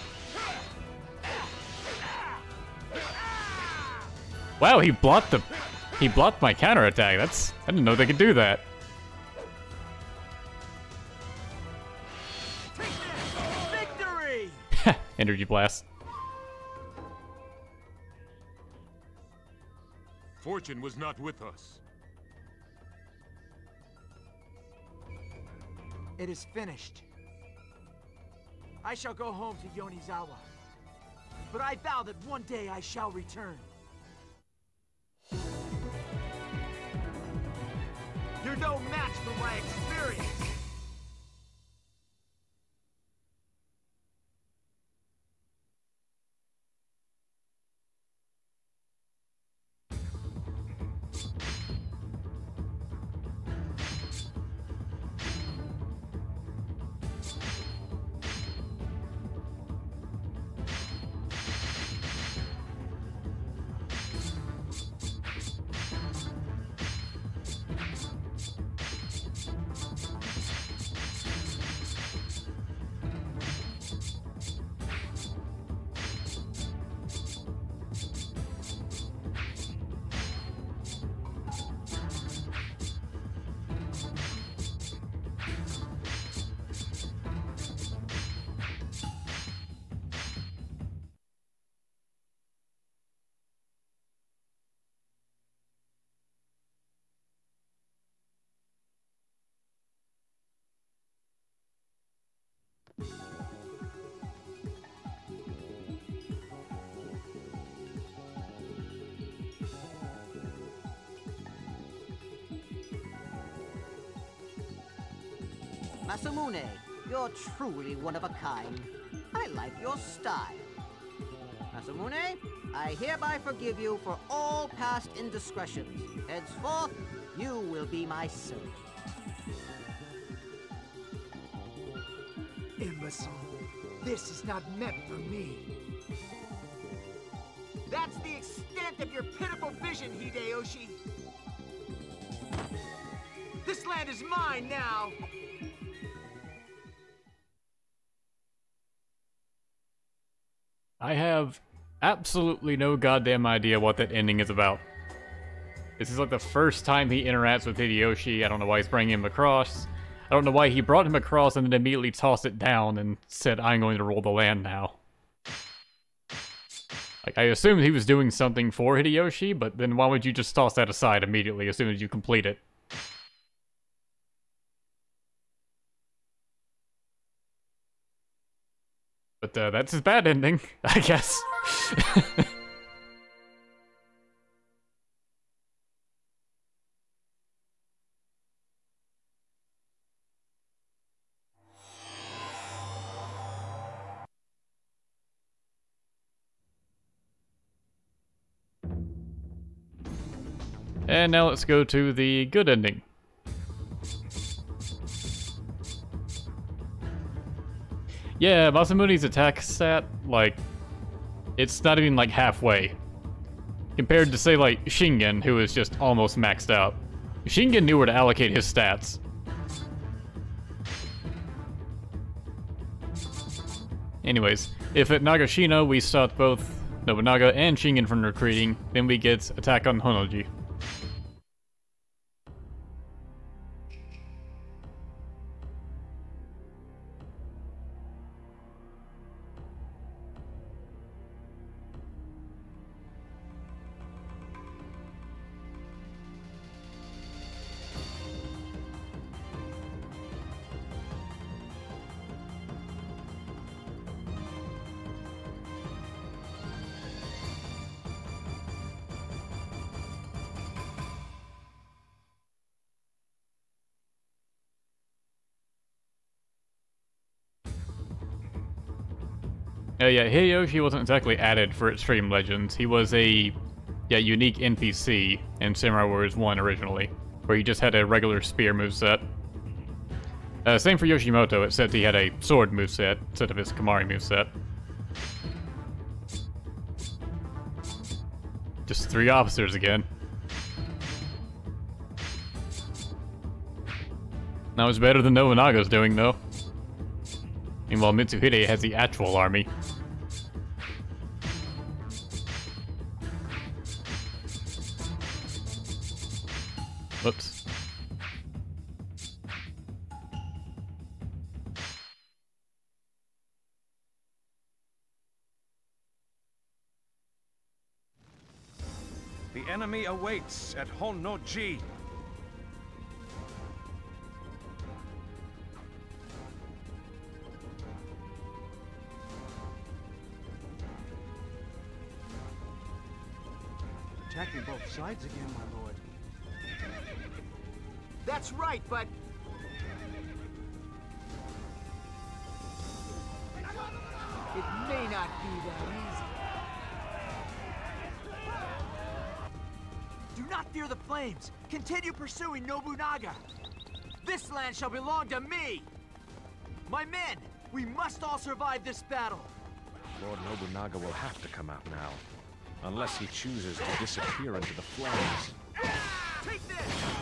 Wow, he blocked the he blocked my counterattack. That's I didn't know they could do that. Victory! Energy blast. Fortune was not with us. It is finished. I shall go home to Yonezawa. But I vow that one day I shall return. You're no match for my experience! Masamune, you're truly one of a kind. I like your style. Masamune, I hereby forgive you for all past indiscretions. Henceforth, you will be my servant. Imbecile. This is not meant for me. That's the extent of your pitiful vision, Hideyoshi. This land is mine now. I have absolutely no goddamn idea what that ending is about. This is like the first time he interacts with Hideyoshi. I don't know why he's bringing him across. I don't know why he brought him across and then immediately tossed it down and said, I'm going to rule the land now. Like, I assumed he was doing something for Hideyoshi, but then why would you just toss that aside immediately as soon as you complete it? But uh, that's his bad ending, I guess. and now let's go to the good ending. Yeah, Masamune's attack stat, like, it's not even like halfway. Compared to, say, like, Shingen, who is just almost maxed out. Shingen knew where to allocate his stats. Anyways, if at Nagashino we stop both Nobunaga and Shingen from retreating, then we get attack on Honnoji. Uh, yeah, Hideyoshi wasn't exactly added for Xtreme Legends. He was a yeah, unique NPC in Samurai Warriors 1 originally, where he just had a regular spear moveset. Uh, same for Yoshimoto, except he had a sword moveset instead of his kemari moveset. Just three officers again. That was better than Nobunaga's doing, though. Meanwhile, Mitsuhide has the actual army. Awaits at Honnoji. Attacking both sides again, my lord. That's right, but... It may not be that easy. Fear the flames. Continue pursuing Nobunaga. This land shall belong to me. My men, we must all survive this battle. Lord Nobunaga will have to come out now. Unless he chooses to disappear into the flames. Take this!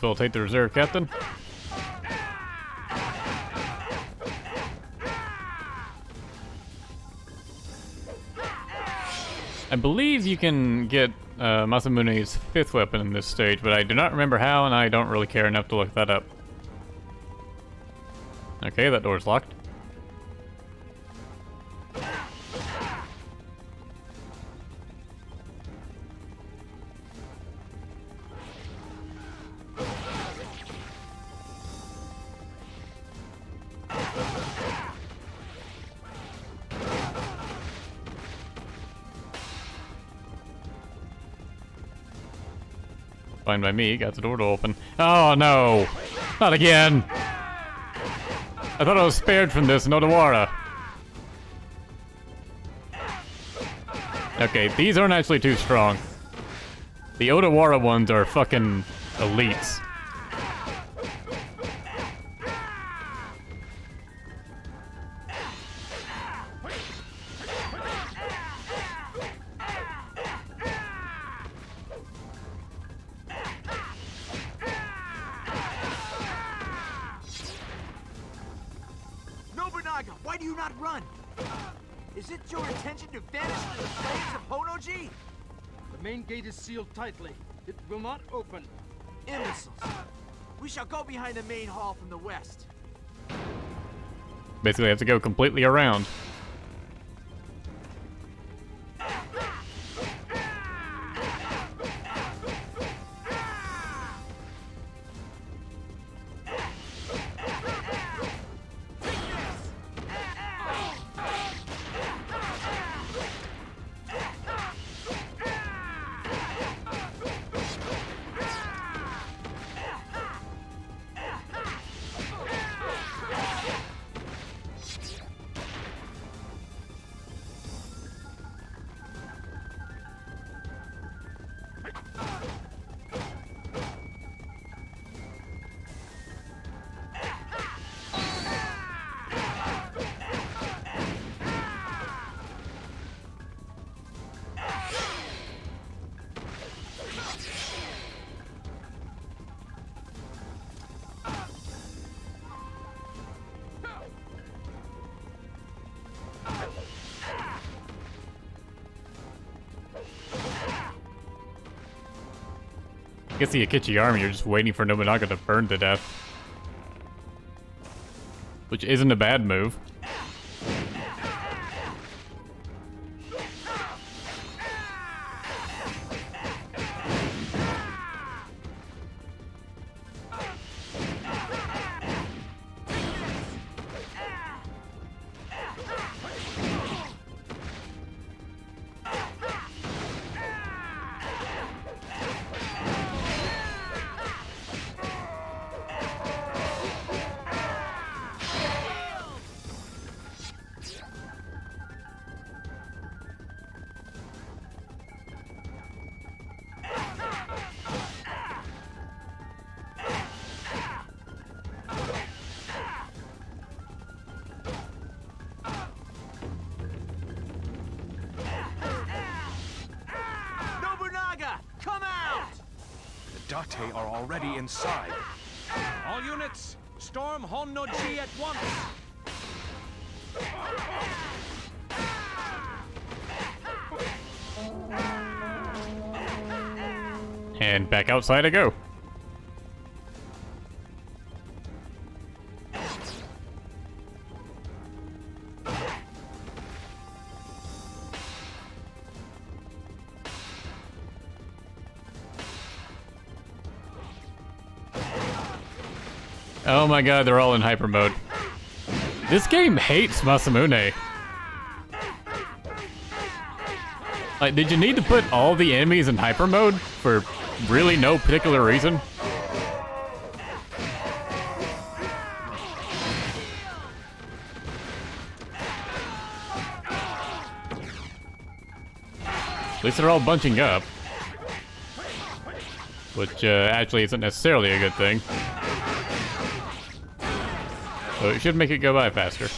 Take the reserve captain. I believe you can get uh, Masamune's fifth weapon in this stage, but I do not remember how, and I don't really care enough to look that up. Okay, that door's locked. Fine by me, got the door to open. Oh no! Not again! I thought I was spared from this in Odawara. Okay, these aren't actually too strong. The Odawara ones are fucking elites. Not open. Imbeciles. We shall go behind the main hall from the west. Basically, I have to go completely around. Guess the Akechi army you're just waiting for Nobunaga to burn to death. Which isn't a bad move. Are already inside. All units, storm Honnoji at once! And back outside I go. My god, they're all in hyper mode. This game hates Masamune. Like, did you need to put all the enemies in hyper mode for really no particular reason? At least they're all bunching up. Which, uh, actually isn't necessarily a good thing. So it should make it go by faster.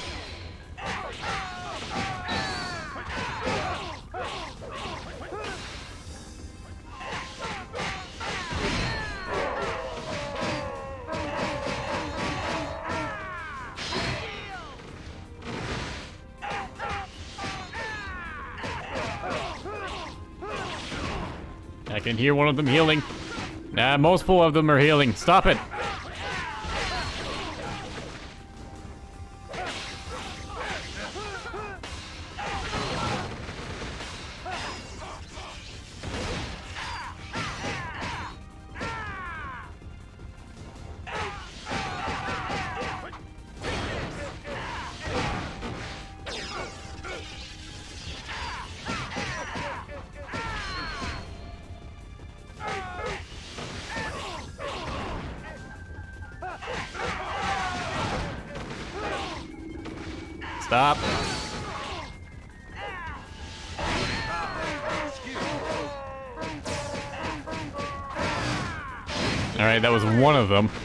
I can hear one of them healing. Nah, multiple of them are healing. Stop it. One of them.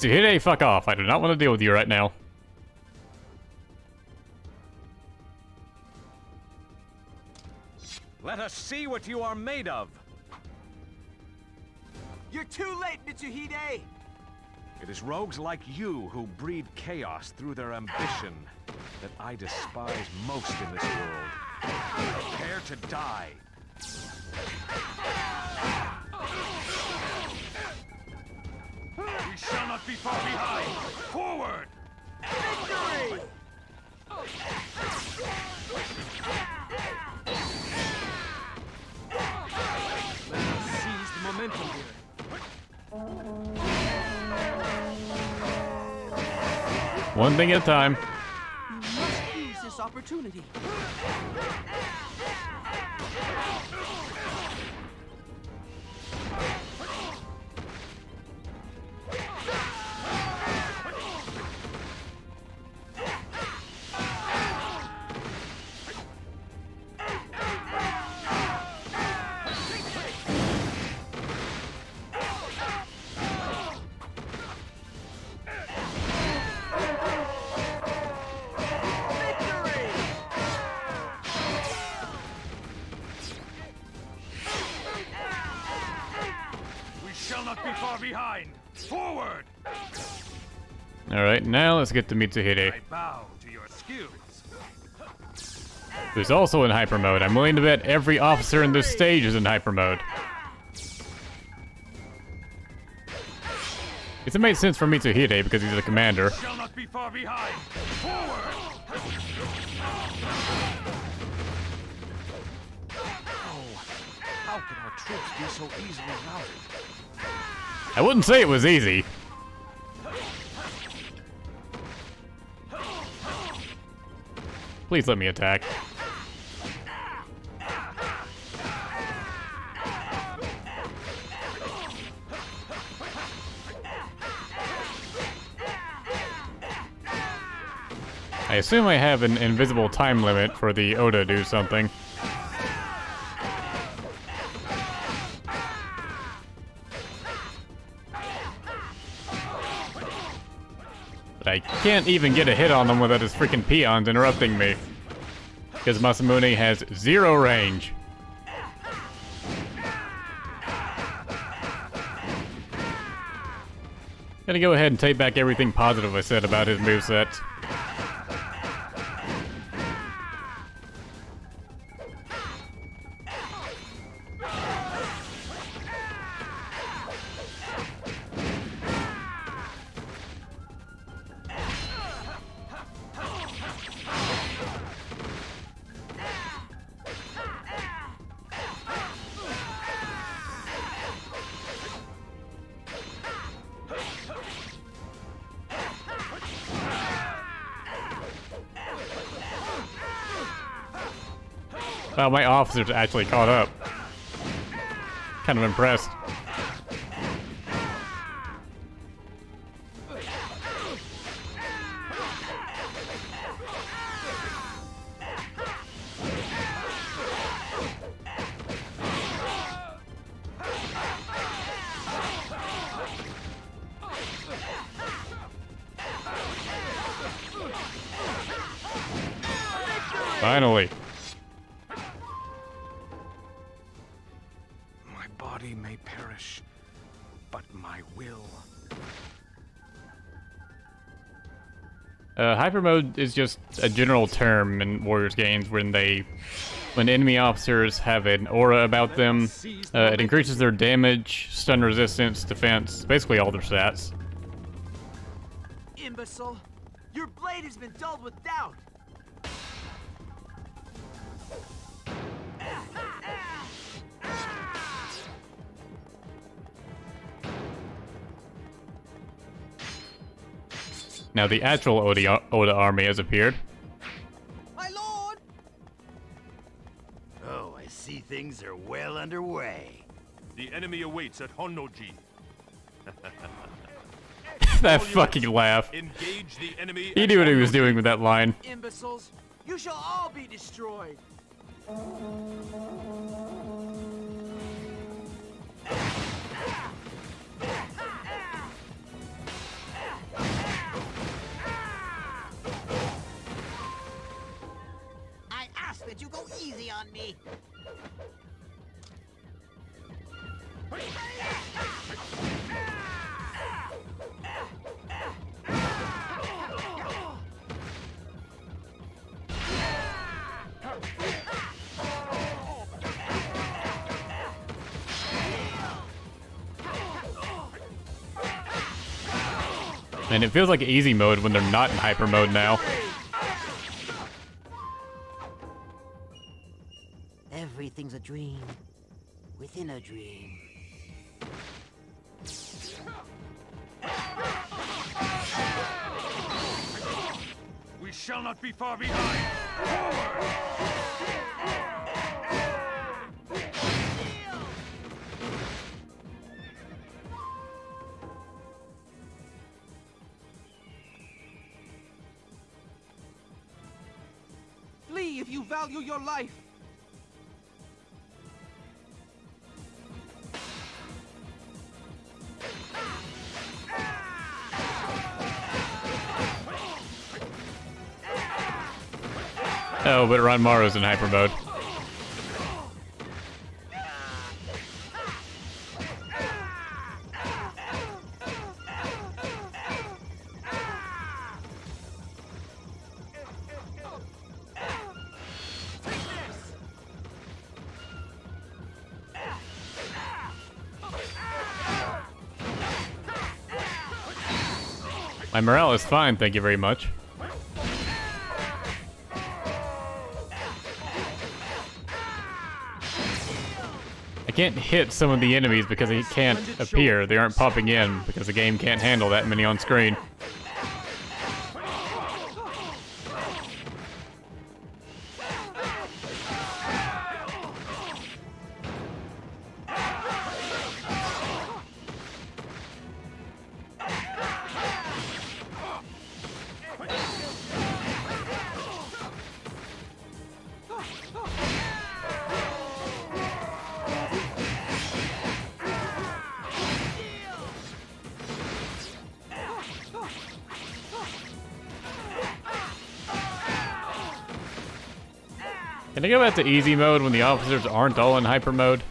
Mitsuhide, fuck off. I do not want to deal with you right now. Let us see what you are made of. You're too late, Mitsuhide! It is rogues like you who breed chaos through their ambition that I despise most in this world. Prepare to die. Be far behind. Forward! Victory! Let us seize the momentum here. One thing at a time. You must use this opportunity. Let's get to Mitsuhide. I bow to your skills. Who's also in hyper mode. I'm willing to bet every officer in this stage is in hyper mode. It's made sense for Mitsuhide because he's the commander. Be far oh, How can our troops be so easily routed? I wouldn't say it was easy. Please let me attack. I assume I have an invisible time limit for the Oda to do something. Can't even get a hit on them without his freaking peons interrupting me. Because Masamune has zero range. Gonna go ahead and take back everything positive I said about his moveset. Officers actually caught up. Kind of impressed. Hyper mode is just a general term in Warriors games when they when enemy officers have an aura about them, uh, it increases their damage, stun resistance, defense, basically all their stats. Imbecile! Your blade has been dulled with doubt! Now the actual Oda, Oda army has appeared. My lord! Oh, I see things are well underway. The enemy awaits at Honnoji. that fucking laugh. Engage the enemy. He knew what he was doing with that line. Imbeciles! You shall all be destroyed! On me. And it feels like easy mode when they're not in hyper mode now. Everything's a dream within a dream. We shall not be far behind. Flee if you value your life. But Ranmaru's in hyper mode. My morale is fine, thank you very much. Can't hit some of the enemies because they can't appear. They aren't popping in because the game can't handle that many on screen. I to easy mode when the officers aren't all in hyper mode?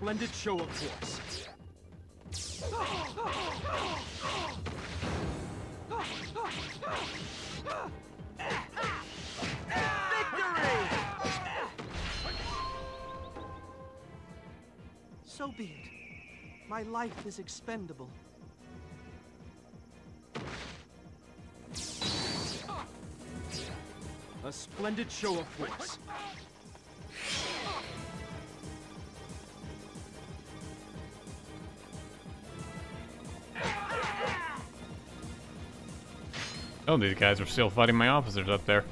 Splendid show of force. So be it. My life is expendable. A splendid show of force. Oh, these guys are still fighting my officers up there.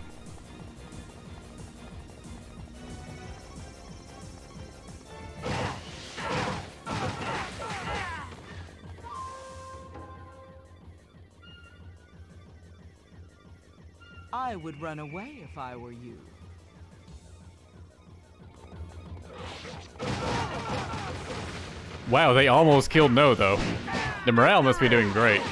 I would run away if I were you. Wow, they almost killed No, though. The morale must be doing great.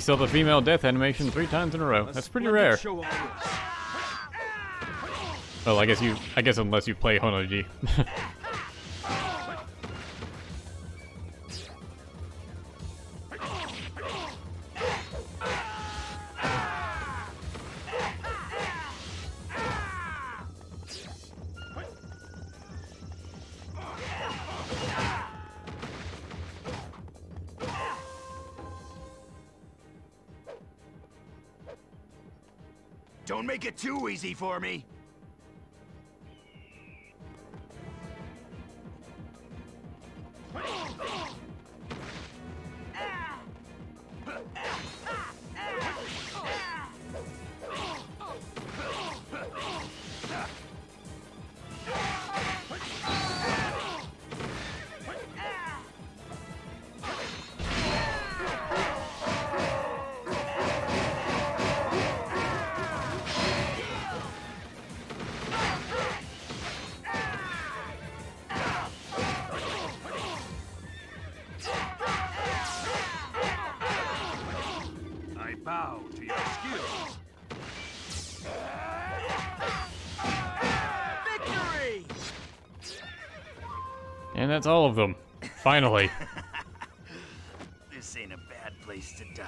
We saw the female death animation three times in a row. That's pretty rare. Well, I guess you, I guess unless you play Honnoji. it too easy for me. That's all of them. Finally. This ain't a bad place to die.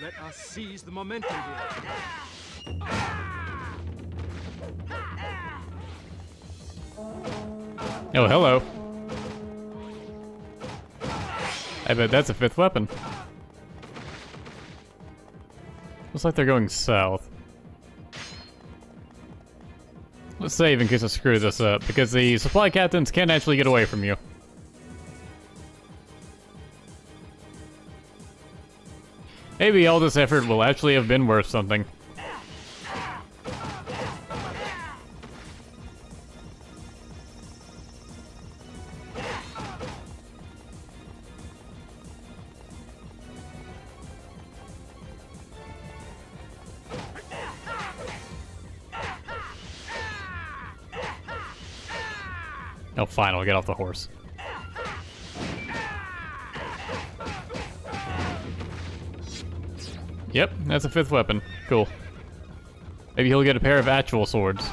Let us seize the momentum here. Oh, hello. I bet that's a fifth weapon. Looks like they're going south. Let's save in case I screw this up, because the supply captains can't actually get away from you. Maybe all this effort will actually have been worth something. Fine, I'll get off the horse. Yep, that's a fifth weapon. Cool. Maybe he'll get a pair of actual swords.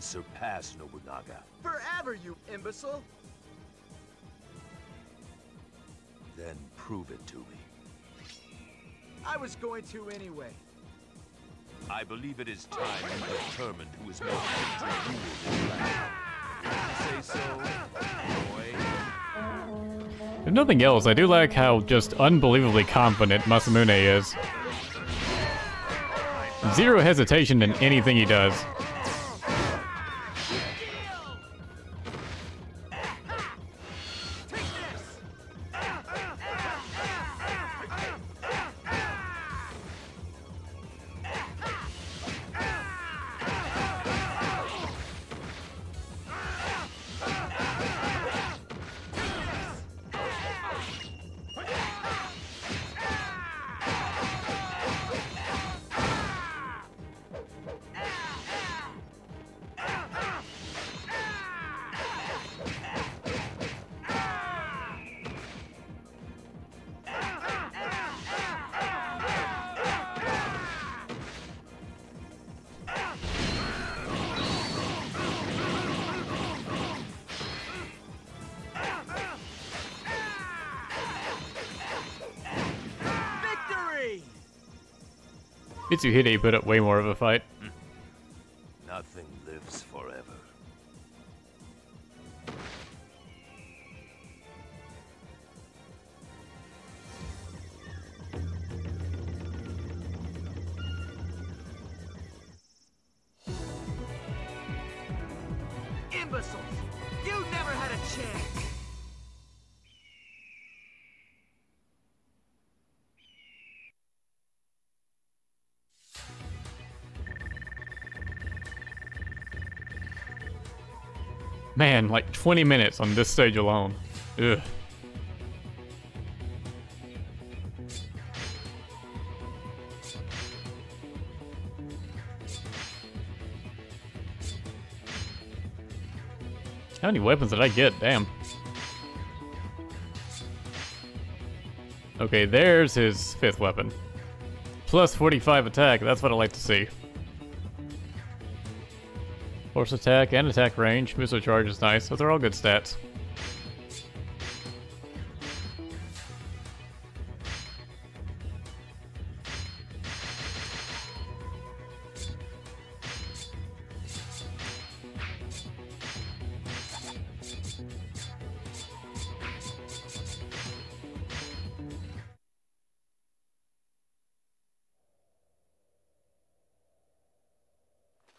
Can surpass Nobunaga. Forever, you imbecile! Then prove it to me. I was going to anyway. I believe it is time you determined who is most fit to rule this land. You say so, boy? If nothing else, I do like how just unbelievably confident Masamune is. Zero hesitation in anything he does. Mitsuhide put up way more of a fight. Man, like 20 minutes on this stage alone. Ugh. How many weapons did I get? Damn. Okay, there's his fifth weapon. Plus 45 attack, that's what I like to see. Force attack and attack range. Missile charge is nice. Those are all good stats.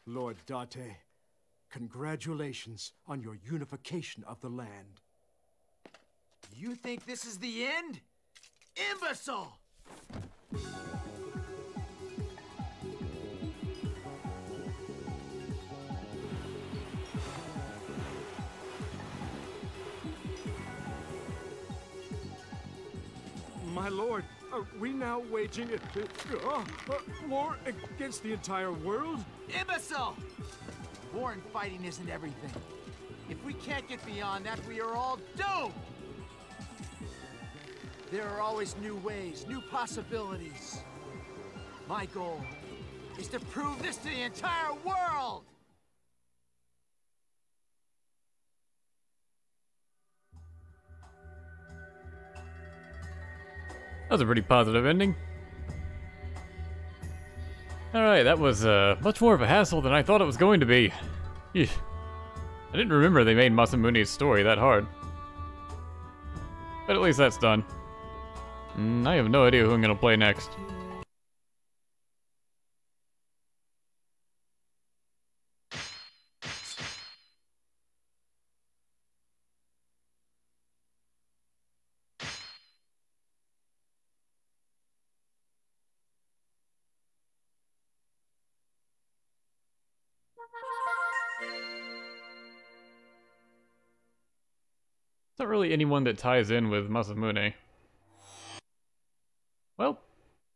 Lord Date, congratulations on your unification of the land. You think this is the end? Imbecile! My lord, are we now waging a, uh, uh, war against the entire world? Imbecile! War and fighting isn't everything. If we can't get beyond that, we are all doomed! There are always new ways, new possibilities. My goal is to prove this to the entire world! That was a pretty positive ending. Alright, that was uh, much more of a hassle than I thought it was going to be. Eesh. I didn't remember they made Masamune's story that hard. But at least that's done. Mm, I have no idea who I'm gonna play next. Really anyone that ties in with Masamune. Well,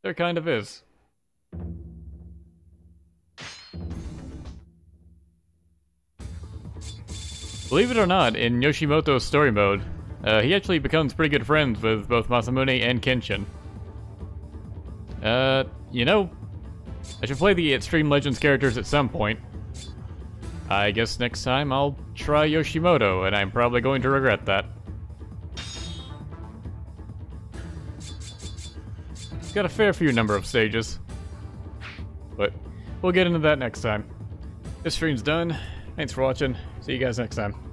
there kind of is. Believe it or not, in Yoshimoto's story mode, uh, he actually becomes pretty good friends with both Masamune and Kenshin. Uh, you know, I should play the Xtreme Legends characters at some point. I guess next time I'll try Yoshimoto, and I'm probably going to regret that. Got a fair few number of stages. But we'll get into that next time. This stream's done. Thanks for watching. See you guys next time.